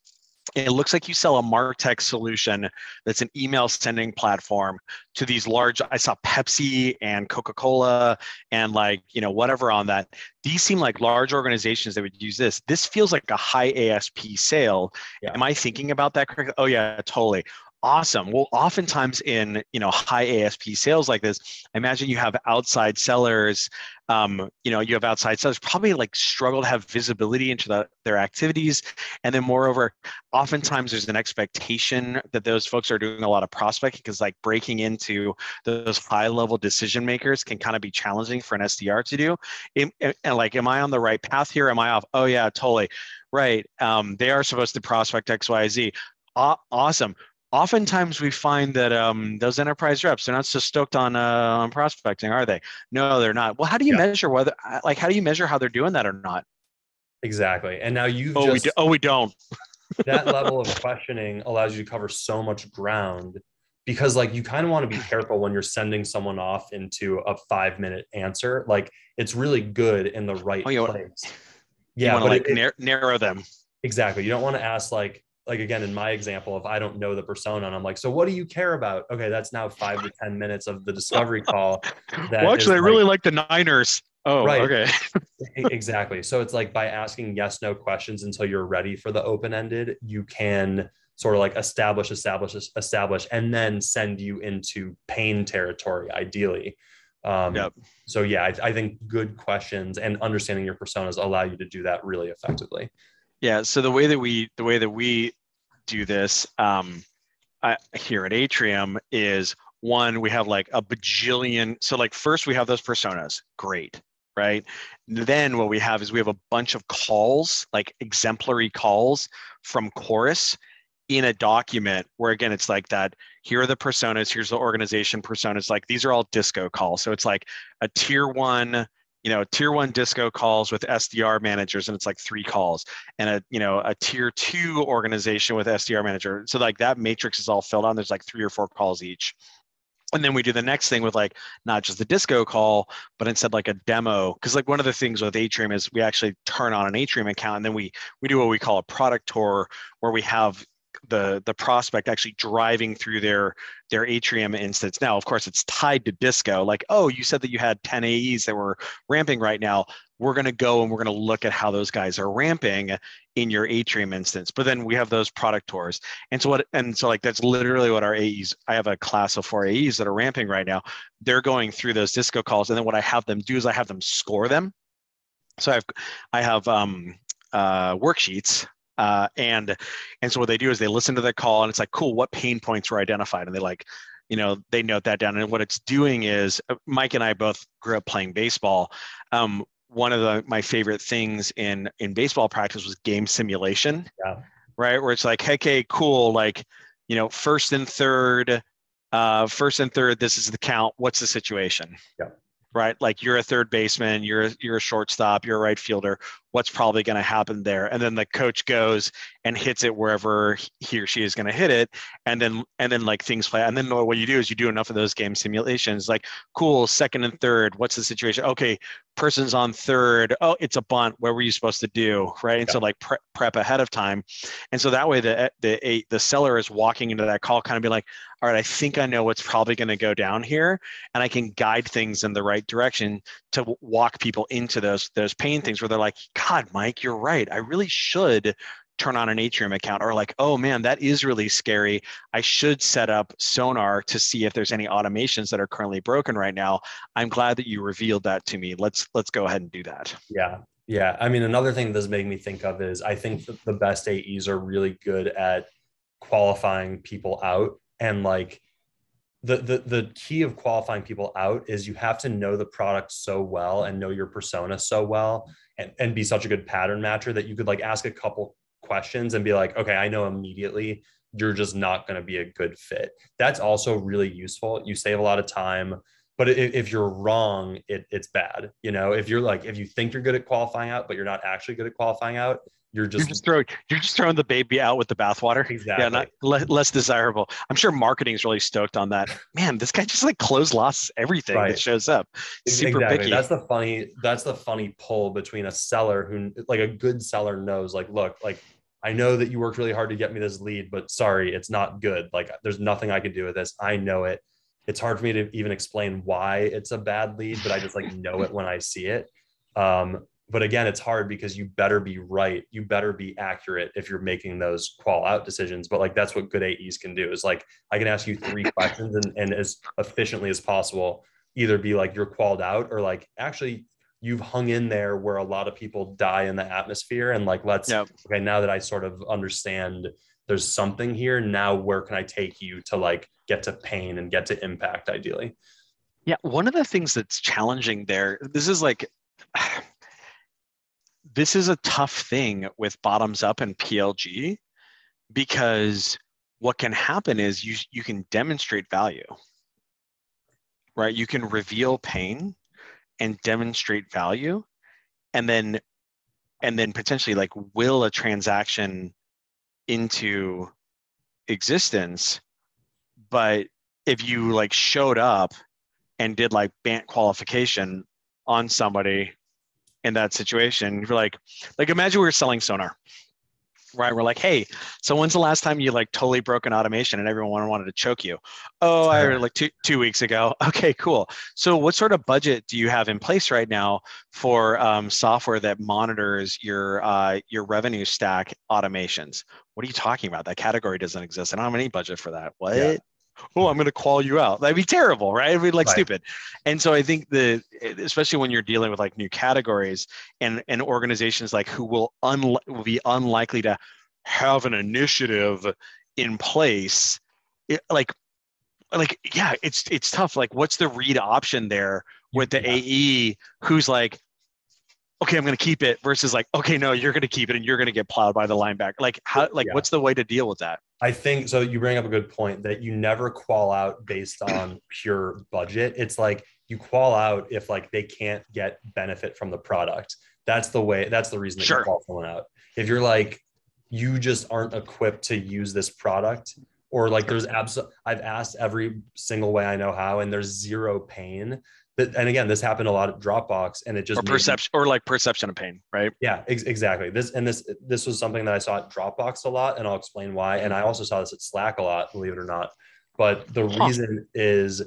it looks like you sell a martech solution that's an email sending platform to these large i saw pepsi and coca-cola and like you know whatever on that. These seem like large organizations that would use this. This feels like a high asp sale. Yeah. am i thinking about that correctly? Oh yeah totally awesome. Well oftentimes in you know high asp sales like this I imagine you have outside sellers um, you know you have outside sellers probably like struggle to have visibility into the, their activities. And then moreover oftentimes there's an expectation that those folks are doing a lot of prospecting because like breaking into those high level decision makers can kind of be challenging for an sdr to do. And, and like am i on the right path here? Am i off? Oh yeah totally. Right um, they are supposed to prospect xyz awesome oftentimes we find that um, those enterprise reps they're not so stoked on uh, on prospecting are they? No they're not. Well how do you yeah. measure whether uh, like how do you measure how they're doing that or not? Exactly and now you oh, just, we do, oh we don't. That level of questioning allows you to cover so much ground because like you kind of want to be careful when you're sending someone off into a five minute answer like it's really good in the right oh, place. yeah but like it, narrow them. Exactly you don't want to ask like like again in my example if i don't know the persona and i'm like so what do you care about? Okay that's now five to ten minutes of the discovery call well actually i like, really like the niners. Oh right. okay. Exactly. So it's like by asking yes no questions until you're ready for the open-ended you can sort of like establish establish establish and then send you into pain territory ideally. Um, yep. so yeah I, I think good questions and understanding your personas allow you to do that really effectively yeah. So the way that we the way that we do this um, I, here at Atrium is one we have like a bajillion. So like first we have those personas. Great. Right. Then what we have is we have a bunch of calls, like exemplary calls from Chorus in a document where again it's like that here are the personas here's the organization personas like these are all disco calls so it's like a tier one you know, tier one disco calls with SDR managers, and it's like three calls, and a you know a tier two organization with SDR manager. So like that matrix is all filled on. There's like three or four calls each. And then we do the next thing with like not just the disco call, but instead like a demo. Because like one of the things with Atrium is we actually turn on an Atrium account, and then we we do what we call a product tour, where we have the the prospect actually driving through their their atrium instance now of course it's tied to disco. Like oh you said that you had 10 aes that were ramping right now. We're going to go and we're going to look at how those guys are ramping in your atrium instance but then we have those product tours. And so what and so like that's literally what our aes i have a class of four aes that are ramping right now. They're going through those disco calls. And then what i have them do is i have them score them. So i have i have um, uh, worksheets uh, and and so what they do is they listen to the call and it's like cool what pain points were identified? And they like you know they note that down. And what it's doing is uh, mike and i both grew up playing baseball. Um, one of the my favorite things in in baseball practice was game simulation. Yeah. right? Where it's like hey okay cool like you know first and third uh first and third this is the count what's the situation? Yeah. Right? Like you're a third baseman, you're you're a shortstop, you're a right fielder. What's probably going to happen there? And then the coach goes and hits it wherever he or she is going to hit it, and then and then like things play. And then what you do is you do enough of those game simulations. Like, cool, second and third. What's the situation? Okay, person's on third. Oh, it's a bunt. What were you supposed to do? Right. And yeah. so like pre- prep ahead of time. And so that way the the the seller is walking into that call, kind of be like, all right, I think I know what's probably going to go down here, and I can guide things in the right direction to walk people into those those pain things where they're like, God, Mike, you're right. I really should turn on an atrium account or like oh man that is really scary. I should set up sonar to see if there's any automations that are currently broken right now. I'm glad that you revealed that to me. Let's let's go ahead and do that. Yeah. Yeah. I mean another thing this made me think of is i think the best aes are really good at qualifying people out. And like the, the the key of qualifying people out is you have to know the product so well and know your persona so well and, and be such a good pattern matcher that you could like ask a couple questions and be like okay i know immediately you're just not going to be a good fit. That's also really useful. You save a lot of time but if, if you're wrong it, it's bad you know? If you're like if you think you're good at qualifying out but you're not actually good at qualifying out you're just, you're just throwing you're just throwing the baby out with the bathwater. Exactly. Yeah, not le- less desirable. I'm sure marketing is really stoked on that. Man, this guy just like close lost everything right. that shows up. Super exactly. picky. That's the funny. That's the funny pull between a seller who like a good seller knows like, look, like I know that you worked really hard to get me this lead, but sorry, it's not good. Like there's nothing I can do with this. I know it. It's hard for me to even explain why it's a bad lead, but I just like know it when I see it. Um, but again it's hard because you better be right you better be accurate if you're making those qual out decisions but like that's what good aes can do is like i can ask you three questions and, and as efficiently as possible either be like you're called out or like actually you've hung in there where a lot of people die in the atmosphere and like let's yep. okay now that i sort of understand there's something here now where can i take you to like get to pain and get to impact ideally yeah one of the things that's challenging there this is like this is a tough thing with bottoms up and PLG because what can happen is you you can demonstrate value. Right? You can reveal pain and demonstrate value and then and then potentially like will a transaction into existence but if you like showed up and did like BANT qualification on somebody in that situation. You're like, like imagine we were selling sonar, right? We're like, hey, so when's the last time you like totally broke an automation and everyone wanted to choke you? Oh, I like two two weeks ago. Okay, cool. So what sort of budget do you have in place right now for um, software that monitors your uh, your revenue stack automations? What are you talking about? That category doesn't exist. I don't have any budget for that. What? Yeah oh, I'm going to call you out. That'd be terrible, right? It'd be like right. stupid. And so I think the, especially when you're dealing with like new categories and and organizations like who will un, will be unlikely to have an initiative in place, it, like like yeah, it's it's tough. Like, what's the read option there with the yeah. AE who's like, okay, I'm going to keep it versus like, okay, no, you're going to keep it and you're going to get plowed by the linebacker. Like, how, like, yeah. what's the way to deal with that? I think so. You bring up a good point that you never qual out based on pure budget. It's like you qual out if like they can't get benefit from the product. That's the way. That's the reason that sure. you call someone out. If you're like, you just aren't equipped to use this product, or like there's absolute. I've asked every single way I know how, and there's zero pain and again, this happened a lot at Dropbox, and it just or perception me, or like perception of pain, right? Yeah, ex- exactly. This and this this was something that I saw at Dropbox a lot, and I'll explain why. And I also saw this at Slack a lot, believe it or not. But the huh. reason is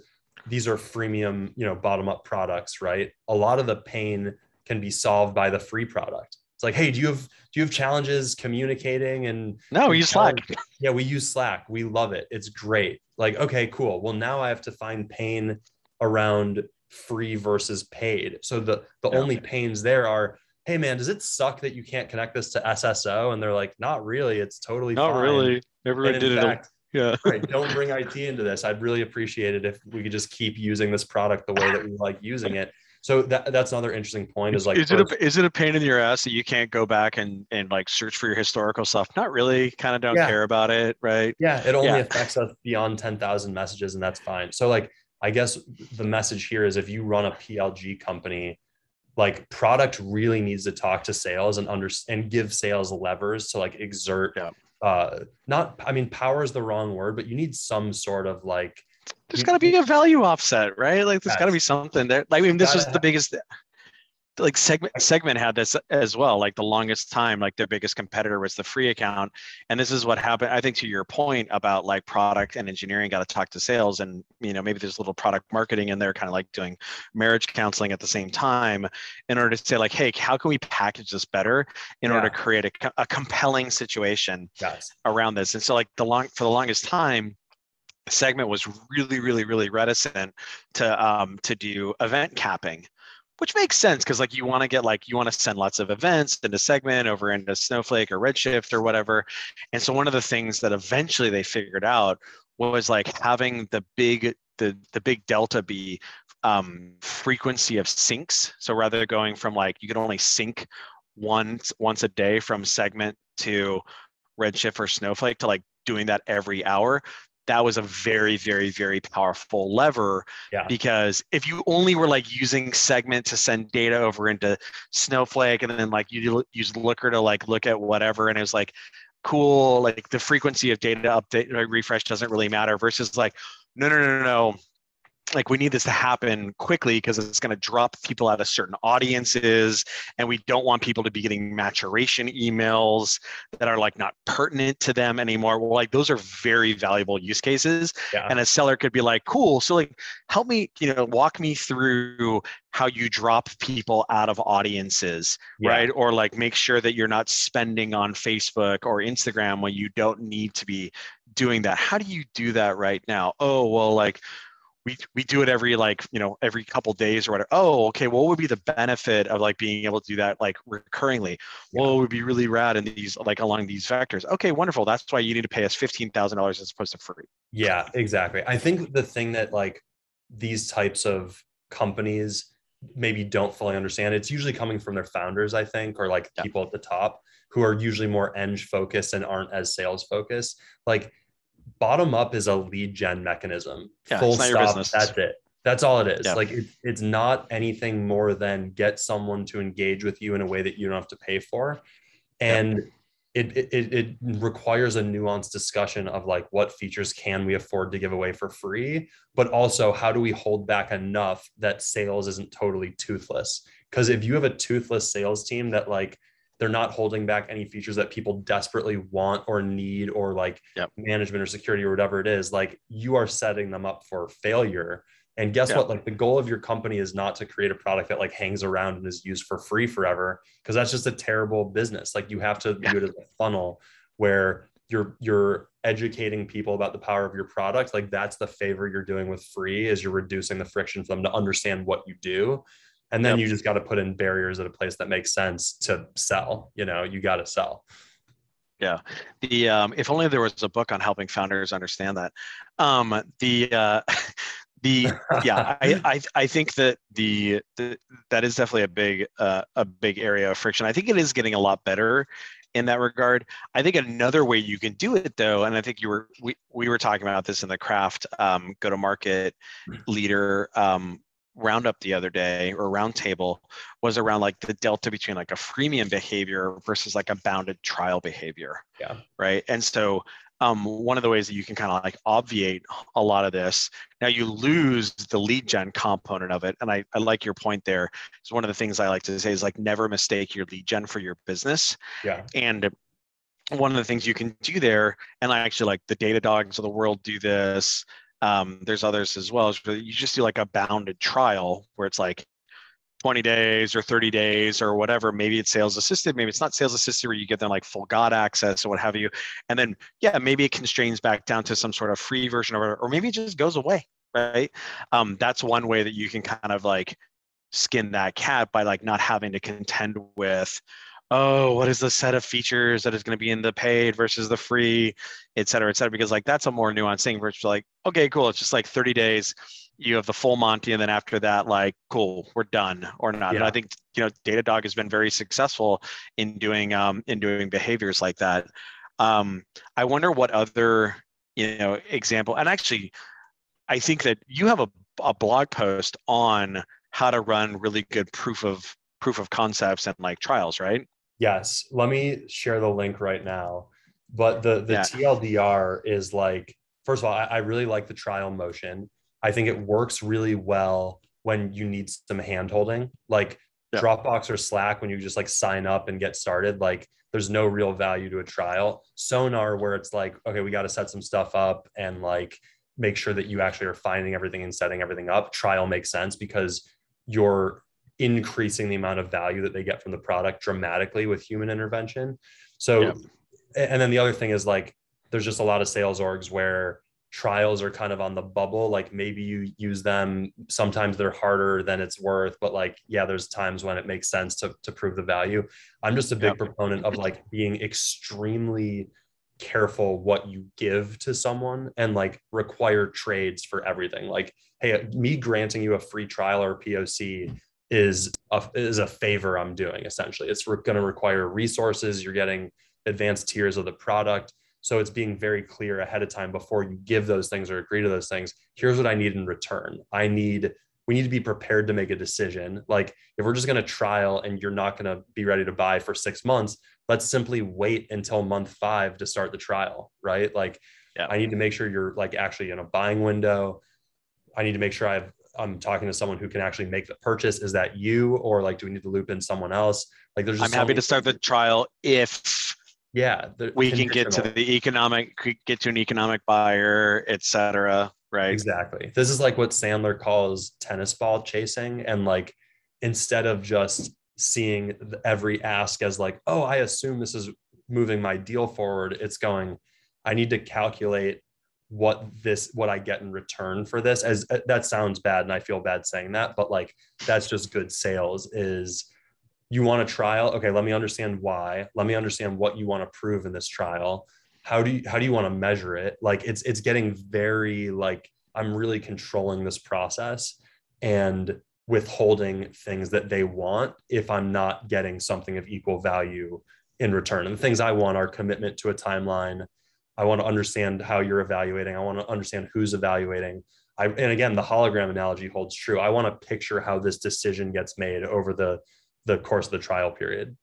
these are freemium, you know, bottom up products, right? A lot of the pain can be solved by the free product. It's like, hey, do you have do you have challenges communicating and no, we use Slack. Yeah, we use Slack. We love it. It's great. Like, okay, cool. Well, now I have to find pain around free versus paid. So the the yeah. only pains there are, hey man, does it suck that you can't connect this to SSO? And they're like, not really. It's totally not fine. really. Everyone did fact, it. Yeah. right. Don't bring IT into this. I'd really appreciate it if we could just keep using this product the way that we like using it. So that that's another interesting point. Is like, is it a, is it a pain in your ass that you can't go back and and like search for your historical stuff? Not really. Kind of don't yeah. care about it, right? Yeah, it only yeah. affects us beyond ten thousand messages, and that's fine. So like I guess the message here is if you run a PLG company, like product really needs to talk to sales and understand and give sales levers to like exert yeah. uh not I mean power is the wrong word, but you need some sort of like there's got to be a value offset, right? Like there's got to be something there. Like I mean, this was the biggest like segment segment had this as well like the longest time like their biggest competitor was the free account and this is what happened i think to your point about like product and engineering got to talk to sales and you know maybe there's a little product marketing in there kind of like doing marriage counseling at the same time in order to say like hey how can we package this better in yeah. order to create a, a compelling situation yes. around this and so like the long for the longest time segment was really really really reticent to um, to do event capping which makes sense because like you want to get like you want to send lots of events into segment over into snowflake or redshift or whatever. And so one of the things that eventually they figured out was like having the big the the big delta be um, frequency of syncs. So rather going from like you could only sync once once a day from segment to redshift or snowflake to like doing that every hour that was a very very very powerful lever yeah. because if you only were like using segment to send data over into snowflake and then like you use looker to like look at whatever and it was like cool like the frequency of data update refresh doesn't really matter versus like no no no no no like we need this to happen quickly because it's going to drop people out of certain audiences and we don't want people to be getting maturation emails that are like not pertinent to them anymore well like those are very valuable use cases yeah. and a seller could be like cool so like help me you know walk me through how you drop people out of audiences yeah. right or like make sure that you're not spending on facebook or instagram when you don't need to be doing that how do you do that right now oh well like we we do it every like you know every couple days or whatever. Oh okay what would be the benefit of like being able to do that like recurringly? Yeah. well it would be really rad in these like along these vectors. Okay wonderful. That's why you need to pay us $15000 as opposed to free. Yeah exactly. I think the thing that like these types of companies maybe don't fully understand it's usually coming from their founders i think or like yeah. people at the top who are usually more eng focused and aren't as sales focused like bottom up is a lead gen mechanism. Yeah, Full stop. That's it. That's all it is. Yeah. Like it, it's not anything more than get someone to engage with you in a way that you don't have to pay for. And yeah. it, it, it requires a nuanced discussion of like what features can we afford to give away for free, but also how do we hold back enough that sales isn't totally toothless? Because if you have a toothless sales team that like they're not holding back any features that people desperately want or need or like yep. management or security or whatever it is like you are setting them up for failure. And guess yep. what? Like the goal of your company is not to create a product that like hangs around and is used for free forever because that's just a terrible business. Like you have to view it as a funnel where you're you're educating people about the power of your product. Like that's the favor you're doing with free is you're reducing the friction for them to understand what you do and then yep. you just got to put in barriers at a place that makes sense to sell you know you got to sell. Yeah. The um, if only there was a book on helping founders understand that. Um, the uh, the yeah I, I i think that the, the that is definitely a big uh, a big area of friction. I think it is getting a lot better in that regard. I think another way you can do it though and i think you were we, we were talking about this in the craft um, go to market mm. leader um, roundup the other day or roundtable was around like the delta between like a freemium behavior versus like a bounded trial behavior yeah right and so um, one of the ways that you can kind of like obviate a lot of this. Now you lose the lead gen component of it, and I, I like your point there. It's one of the things I like to say is like never mistake your lead gen for your business. Yeah. And one of the things you can do there, and I actually like the Datadogs of the world do this. Um, there's others as well. You just do like a bounded trial where it's like 20 days or 30 days or whatever. Maybe it's sales assisted, maybe it's not sales assisted where you get them like full God access or what have you. And then, yeah, maybe it constrains back down to some sort of free version or, or maybe it just goes away, right? Um, that's one way that you can kind of like skin that cat by like not having to contend with, oh, what is the set of features that is going to be in the paid versus the free, et cetera, et cetera, because like that's a more nuanced thing versus like, okay, cool, it's just like 30 days you have the full Monty, and then after that, like, cool, we're done or not. Yeah. And I think you know, Datadog has been very successful in doing um, in doing behaviors like that. Um, I wonder what other you know example. And actually, I think that you have a, a blog post on how to run really good proof of proof of concepts and like trials, right? Yes. Let me share the link right now. But the the yeah. TLDR is like, first of all, I, I really like the trial motion I think it works really well when you need some hand holding, like yeah. Dropbox or Slack, when you just like sign up and get started, like there's no real value to a trial. Sonar, where it's like, okay, we got to set some stuff up and like make sure that you actually are finding everything and setting everything up. Trial makes sense because you're increasing the amount of value that they get from the product dramatically with human intervention. So, yeah. and then the other thing is like, there's just a lot of sales orgs where trials are kind of on the bubble like maybe you use them sometimes they're harder than it's worth but like yeah there's times when it makes sense to, to prove the value i'm just a big yeah. proponent of like being extremely careful what you give to someone and like require trades for everything like hey me granting you a free trial or poc is a, is a favor i'm doing essentially it's re- going to require resources you're getting advanced tiers of the product so it's being very clear ahead of time before you give those things or agree to those things. Here's what I need in return. I need, we need to be prepared to make a decision. Like if we're just going to trial and you're not going to be ready to buy for six months, let's simply wait until month five to start the trial, right? Like yeah. I need to make sure you're like actually in a buying window. I need to make sure I've I'm talking to someone who can actually make the purchase. Is that you, or like, do we need to loop in someone else? Like, there's. I'm happy to start the trial if yeah we can get to the economic get to an economic buyer etc right exactly this is like what sandler calls tennis ball chasing and like instead of just seeing every ask as like oh i assume this is moving my deal forward it's going i need to calculate what this what i get in return for this as uh, that sounds bad and i feel bad saying that but like that's just good sales is you want a trial okay let me understand why let me understand what you want to prove in this trial. How do you how do you want to measure it? Like it's it's getting very like i'm really controlling this process and withholding things that they want if i'm not getting something of equal value in return. And the things i want are commitment to a timeline i want to understand how you're evaluating. I want to understand who's evaluating. I, and again the hologram analogy holds true. I want to picture how this decision gets made over the the course of the trial period.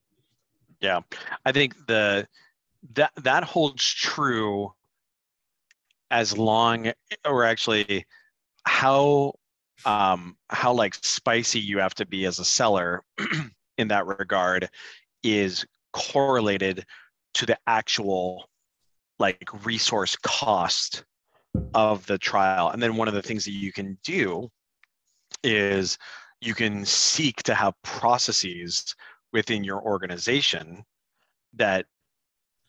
Yeah, I think the that that holds true as long or actually how um how like spicy you have to be as a seller in that regard is correlated to the actual like resource cost of the trial and then one of the things that you can do is you can seek to have processes within your organization that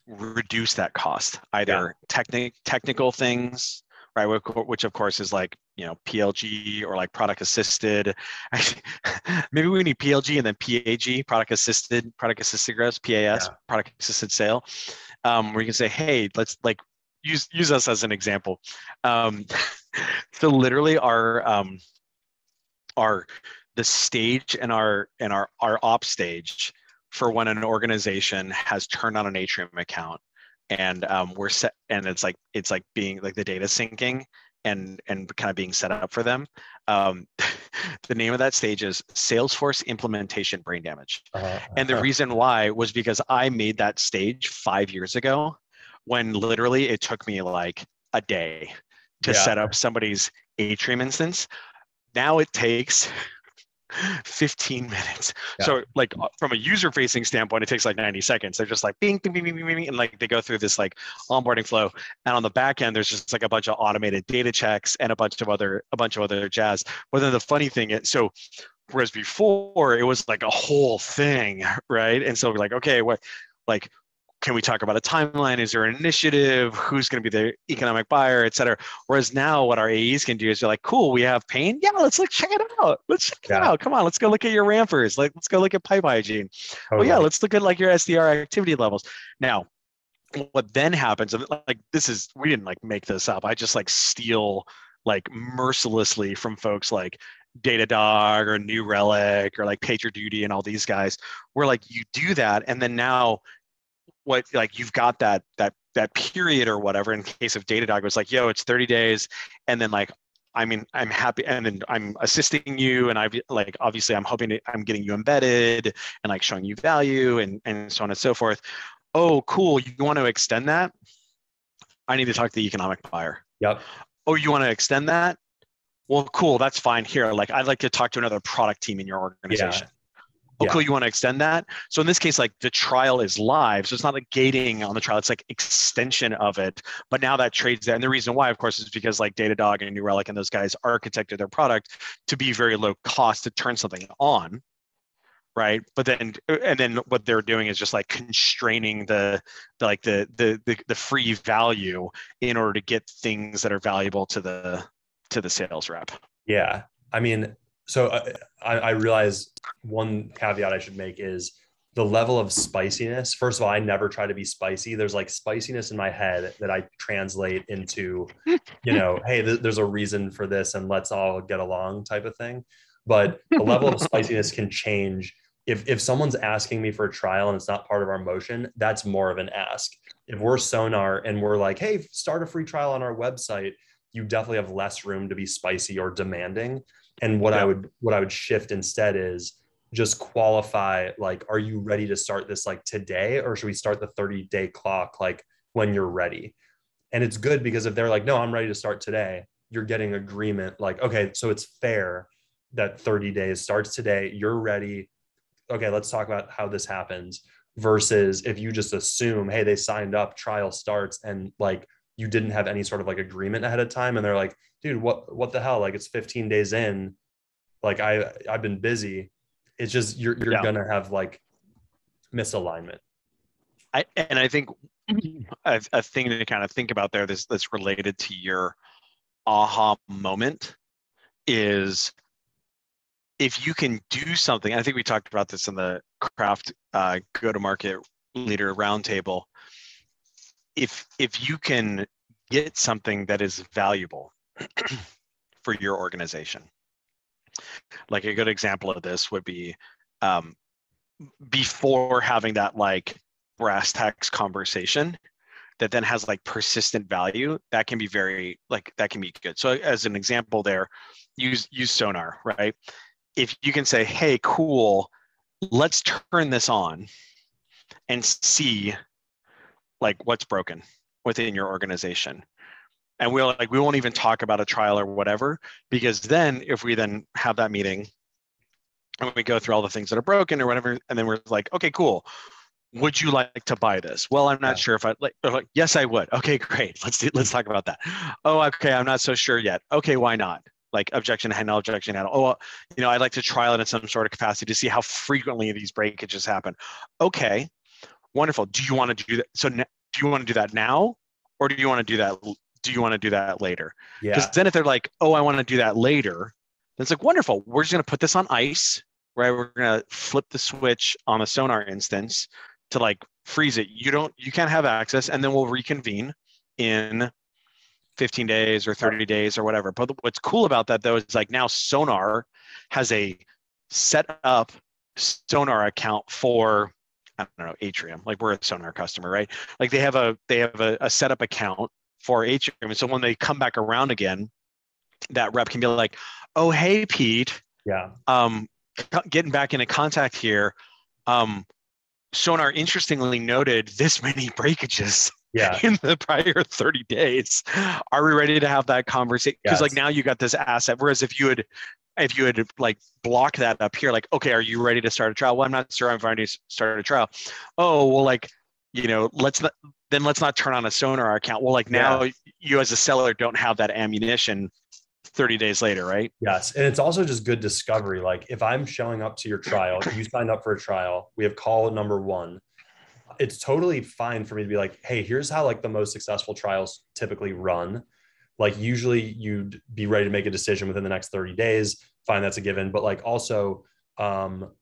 reduce that cost either yeah. technic technical things right which of course is like you know plg or like product assisted. Maybe we need plg and then pag product assisted product assisted growth pas yeah. product assisted sale. Um, where you can say hey let's like use use us as an example. Um, so literally our um, our the stage and our and our our op stage for when an organization has turned on an atrium account and um, we're set and it's like it's like being like the data syncing and and kind of being set up for them um, the name of that stage is salesforce implementation brain damage uh-huh. and the reason why was because i made that stage five years ago when literally it took me like a day to Yeah. set up somebody's Atrium instance. Now it takes 15 minutes. Yeah. So like uh, from a user facing standpoint, it takes like 90 seconds. They're just like bing, bing, bing, bing, bing, bing, and like they go through this like onboarding flow. And on the back end, there's just like a bunch of automated data checks and a bunch of other a bunch of other jazz. But then the funny thing is, so whereas before it was like a whole thing, right? And so we're like, okay, what like can we talk about a timeline? Is there an initiative? Who's going to be the economic buyer, et cetera? Whereas now, what our AEs can do is they're like, cool, we have pain. Yeah, let's look, check it out. Let's check it out. Come on, let's go look at your rampers. Like, let's go look at pipe hygiene. Oh yeah, let's look at like your SDR activity levels. Now, what then happens? Like this is we didn't like make this up. I just like steal like mercilessly from folks like Datadog or New Relic or like PagerDuty and all these guys. We're like you do that, and then now what like you've got that that that period or whatever. In case of Datadog, was like, yo, it's 30 days, and then like I mean, I'm happy, and then I'm assisting you, and I've like obviously I'm hoping to, I'm getting you embedded and like showing you value and and so on and so forth. Oh, cool! You want to extend that? I need to talk to the economic buyer. Yep. Oh, you want to extend that? Well, cool. That's fine. Here, like I'd like to talk to another product team in your organization. Oh, Yeah. cool. You want to extend that? So in this case, like the trial is live. So it's not like gating on the trial. It's like extension of it. But now that trades there. And the reason why, of course, is because like Datadog and New Relic and those guys architected their product to be very low cost to turn something on. Right. But then and then what they're doing is just like constraining the, the like the, the the the free value in order to get things that are valuable to the to the sales rep. Yeah. I mean, so I, I realize one caveat I should make is the level of spiciness. First of all, I never try to be spicy. There's like spiciness in my head that I translate into, you know, hey, th- there's a reason for this and let's all get along type of thing. But the level of spiciness can change. If, if someone's asking me for a trial and it's not part of our motion, that's more of an ask. If we're Sonar and we're like, hey, start a free trial on our website, you definitely have less room to be spicy or demanding. And what I would what I would shift instead is just qualify like, are you ready to start this like today, or should we start the 30 day clock like when you're ready? And it's good because if they're like, no, I'm ready to start today, you're getting agreement like, okay, so it's fair that 30 days starts today. You're ready. Okay, let's talk about how this happens. Versus if you just assume, hey, they signed up, trial starts, and like you didn't have any sort of like agreement ahead of time, and they're like, dude, what what the hell? Like it's 15 days in, like I I've been busy. It's just you're you're Yeah. gonna have like misalignment. I, and I think a, a thing to kind of think about there that's, that's related to your aha moment is if you can do something. I think we talked about this in the craft uh, go to market leader roundtable. If if you can get something that is valuable for your organization, like a good example of this would be um, before having that like brass tacks conversation that then has like persistent value that can be very like that can be good. So as an example there use use sonar right? If you can say hey cool let's turn this on and see like what's broken within your organization. And we'll like we won't even talk about a trial or whatever because then if we then have that meeting and we go through all the things that are broken or whatever and then we're like okay cool. Would you like to buy this? Well i'm not Yeah. sure if i like, like yes i would. Okay great. Let's do, let's talk about that. Oh okay i'm not so sure yet. Okay why not? Like objection had no objection handle oh well, you know i'd like to trial it in some sort of capacity to see how frequently these breakages happen. Okay wonderful do you want to do that so do you want to do that now or do you want to do that do you want to do that later because Yeah. then if they're like, oh, I want to do that later, then it's like, wonderful. We're just going to put this on ice, right? We're going to flip the switch on the sonar instance to like freeze it. You don't, you can't have access, and then we'll reconvene in 15 days or 30 days or whatever. But what's cool about that though is like now sonar has a set up sonar account for I don't know Atrium. Like we're a sonar customer, right? Like they have a they have a, a setup account for Atrium. And so when they come back around again, that rep can be like, oh, hey, Pete, Yeah. um, getting back into contact here. Um, Sonar interestingly noted this many breakages Yeah. in the prior 30 days. Are we ready to have that conversation? Because like now you got this asset. Whereas if you had if you had like blocked that up here, like, okay, are you ready to start a trial? Well, I'm not sure I'm ready to start a trial. Oh, well, like, you know, let's not then let's not turn on a sonar account. Well, like now you as a seller don't have that ammunition 30 days later, right? Yes. And it's also just good discovery. Like if I'm showing up to your trial, you signed up for a trial, we have call number one. It's totally fine for me to be like, hey, here's how like the most successful trials typically run. Like usually you'd be ready to make a decision within the next 30 days. Fine, that's a given. But like also um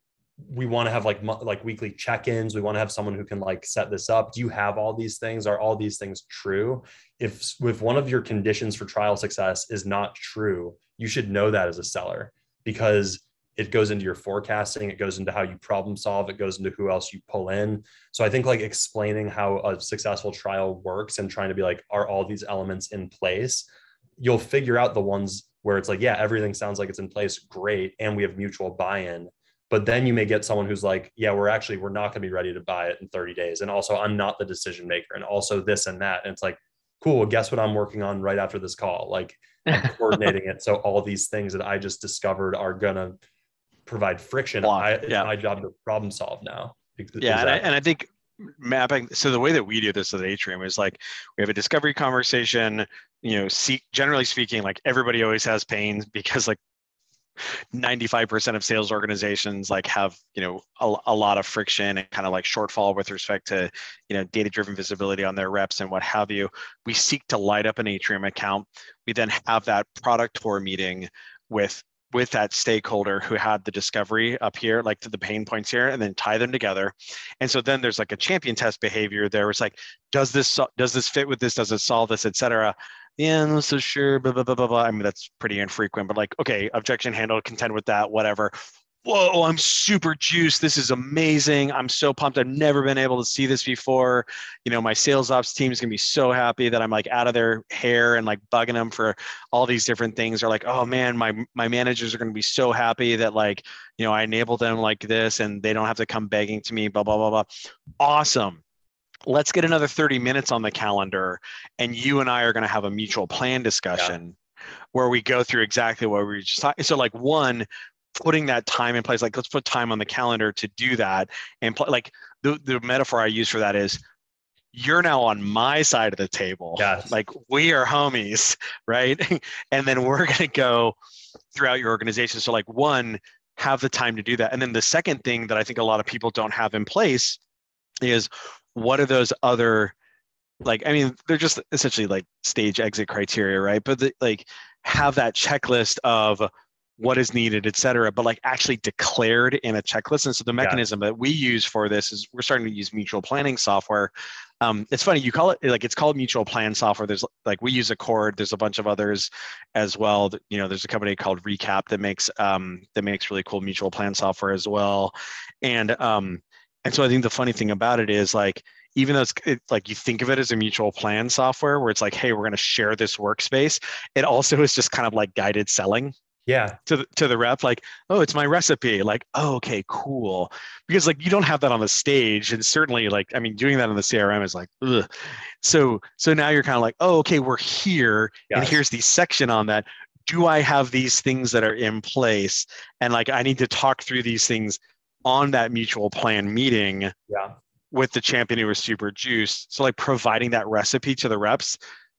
we want to have like mo- like weekly check-ins. We want to have someone who can like set this up. Do you have all these things? Are all these things true? If if one of your conditions for trial success is not true, you should know that as a seller because it goes into your forecasting, it goes into how you problem solve, it goes into who else you pull in. So I think like explaining how a successful trial works and trying to be like, are all these elements in place? You'll figure out the ones where it's like, yeah, everything sounds like it's in place, great, and we have mutual buy-in. But then you may get someone who's like, yeah, we're actually we're not going to be ready to buy it in 30 days, and also I'm not the decision maker, and also this and that, and it's like, cool. Well, guess what I'm working on right after this call? Like I'm coordinating it. So all these things that I just discovered are gonna provide friction. Block, I, it's yeah. my job to problem solve now. Ex- Yeah, and I, and I think mapping. So the way that we do this at Atrium is like we have a discovery conversation. You know, see, generally speaking, like everybody always has pain because like 95% of sales organizations like have you know a, a lot of friction and kind of like shortfall with respect to you know data driven visibility on their reps and what have you we seek to light up an atrium account we then have that product tour meeting with with that stakeholder who had the discovery up here like to the pain points here and then tie them together and so then there's like a champion test behavior there it's like does this does this fit with this does it solve this etc yeah, I'm so sure, blah, blah, blah, blah, blah. I mean, that's pretty infrequent, but like, okay, objection handled, contend with that, whatever. Whoa, oh, I'm super juiced. This is amazing. I'm so pumped. I've never been able to see this before. You know, my sales ops team is going to be so happy that I'm like out of their hair and like bugging them for all these different things. They're like, oh man, my my managers are going to be so happy that like, you know, I enabled them like this and they don't have to come begging to me, blah, blah, blah, blah. Awesome let's get another 30 minutes on the calendar and you and I are going to have a mutual plan discussion where we go through exactly what we were just talking. So like one, putting that time in place, like let's put time on the calendar to do that. And pl- like the, the metaphor I use for that is you're now on my side of the table. Yes. Like we are homies, right? and then we're going to go throughout your organization. So like one, have the time to do that. And then the second thing that I think a lot of people don't have in place is what are those other like i mean they're just essentially like stage exit criteria right but the, like have that checklist of what is needed et cetera but like actually declared in a checklist. And so the mechanism that we use for this is we're starting to use mutual planning software. Um, it's funny you call it like it's called mutual plan software. There's like we use accord. There's a bunch of others as well. You know there's a company called recap that makes um, that makes really cool mutual plan software as well. And um, and so I think the funny thing about it is like, even though it's it, like you think of it as a mutual plan software where it's like, hey, we're going to share this workspace, it also is just kind of like guided selling yeah, to the, to the rep. Like, oh, it's my recipe. Like, oh, okay, cool. Because like you don't have that on the stage, and certainly like I mean, doing that on the CRM is like, ugh. So so now you're kind of like, oh, okay, we're here, and here's the section on that. Do I have these things that are in place? And like I need to talk through these things on that mutual plan meeting yeah. with the champion who was super juiced. So like providing that recipe to the reps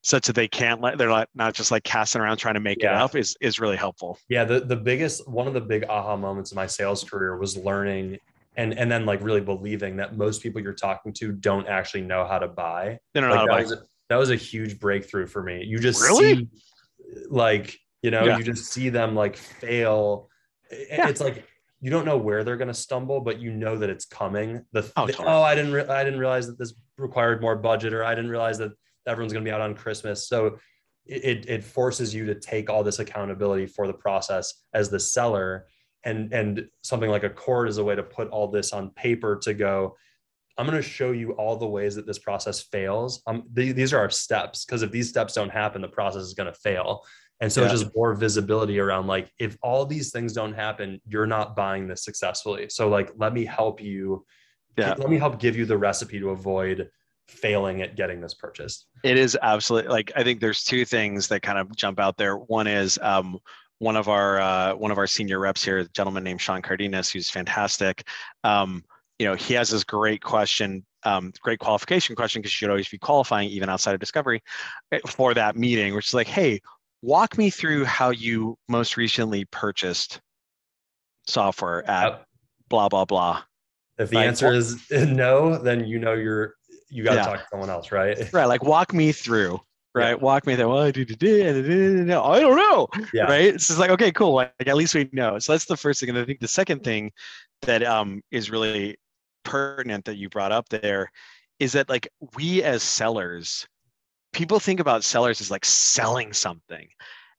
such that they can't let they're not, not just like casting around trying to make it up is is really helpful. Yeah, the the biggest one of the big aha moments in my sales career was learning and and then like really believing that most people you're talking to don't actually know how to buy. They don't know Like how that, to was a, that was a huge breakthrough for me. You just Really? see like, you know, Yeah. you just see them like fail. Yeah. It's like you don't know where they're going to stumble, but you know that it's coming. The, Oh, the- totally. oh, I didn't re- I didn't realize that this required more budget or I didn't realize that everyone's going to be out on Christmas. So it, it forces you to take all this accountability for the process as the seller and and something like Accord is a way to put all this on paper to go i'm going to show you all the ways that this process fails um, th- these are our steps because if these steps don't happen the process is going to fail and so Yeah. just more visibility around like if all these things don't happen you're not buying this successfully so like let me help you Yeah. let me help give you the recipe to avoid failing at getting this purchased. It is absolutely like I think there's two things that kind of jump out there. One is um, one of our uh, one of our senior reps here, a gentleman named Sean Cardenas, who's fantastic. Um, you know, he has this great question, um, great qualification question because you should always be qualifying even outside of discovery eh, for that meeting, which is like, hey, walk me through how you most recently purchased software at blah blah blah. If the right? answer is no, then you know you're you got to yeah. talk to someone else, right? Right. Like walk me through. Right. Yeah. Walk me through. Well, I do do do i don't know. Yeah. Right. It's just like, okay, cool. Like at least we know. So that's the first thing. And I think the second thing that um is really pertinent that you brought up there is that like we as sellers, people think about sellers as like selling something.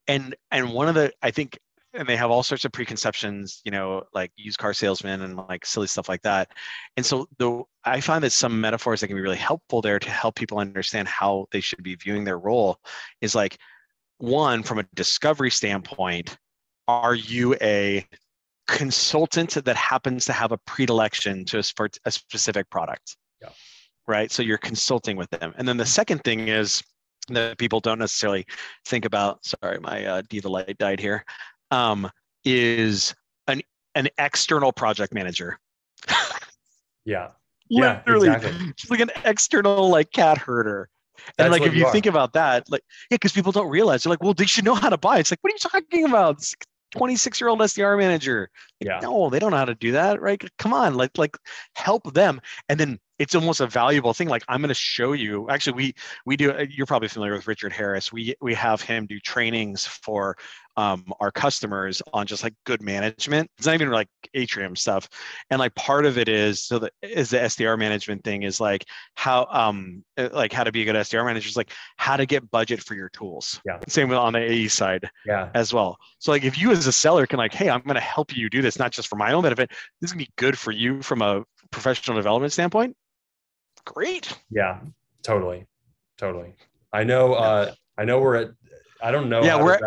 And and one of the I think and they have all sorts of preconceptions, you know, like used car salesmen and like silly stuff like that. And so the I find that some metaphors that can be really helpful there to help people understand how they should be viewing their role is like one from a discovery standpoint, are you a consultant that happens to have a predilection to a, a specific product? Yeah. Right. So you're consulting with them. And then the second thing is that people don't necessarily think about. Sorry, my uh, D the light died here um, is an an external project manager. yeah. Literally, yeah, exactly. she's like an external like cat herder. And That's like if you, you think about that, like yeah, because people don't realize they're like, well, they should know how to buy. It's like, what are you talking about? 26 year old SDR manager. Like, yeah. No, they don't know how to do that, right? Come on, like like help them. And then it's almost a valuable thing. Like I'm going to show you. Actually, we we do. You're probably familiar with Richard Harris. We we have him do trainings for um, our customers on just like good management. It's not even like atrium stuff. And like part of it is so that is the SDR management thing is like how um uh, like how to be a good SDR manager is like how to get budget for your tools. Yeah. Same with on the AE side. Yeah. As well. So like if you as a seller can like, hey, I'm going to help you do this, not just for my own benefit. This is gonna be good for you from a professional development standpoint. Great. Yeah. Totally. Totally. I know. Uh, I know we're at I don't know. Yeah, we're.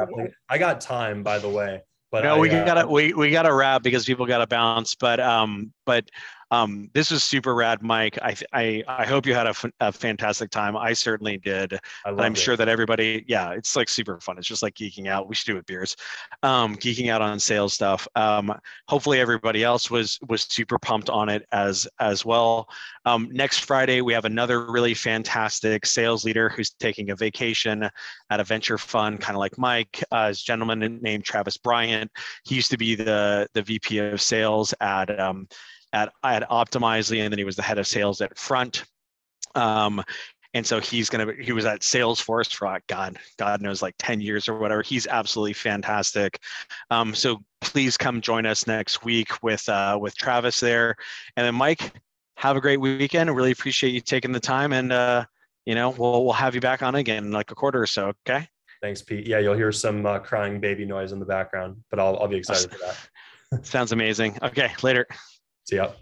I got time, by the way. But no, I, we uh, gotta we, we gotta wrap because people gotta bounce. But um, but um, this was super rad, Mike. I I, I hope you had a, f- a fantastic time. I certainly did. I am sure that everybody, yeah, it's like super fun. It's just like geeking out. We should do it beers, um, geeking out on sales stuff. Um, hopefully everybody else was was super pumped on it as as well. Um, next Friday we have another really fantastic sales leader who's taking a vacation at a venture fund, kind of like Mike. Uh, a gentleman named Travis Bryant. He used to be the the VP of sales at um, at, at Optimizely, and then he was the head of sales at Front. Um, and so he's going to he was at salesforce for god god knows like 10 years or whatever. He's absolutely fantastic. Um, so please come join us next week with uh, with travis there. And then mike have a great weekend. Really appreciate you taking the time and uh, you know we'll, we'll have you back on again in like a quarter or so okay? Thanks pete. Yeah you'll hear some uh, crying baby noise in the background but i'll, I'll be excited for that. Sounds amazing. Okay later See ya.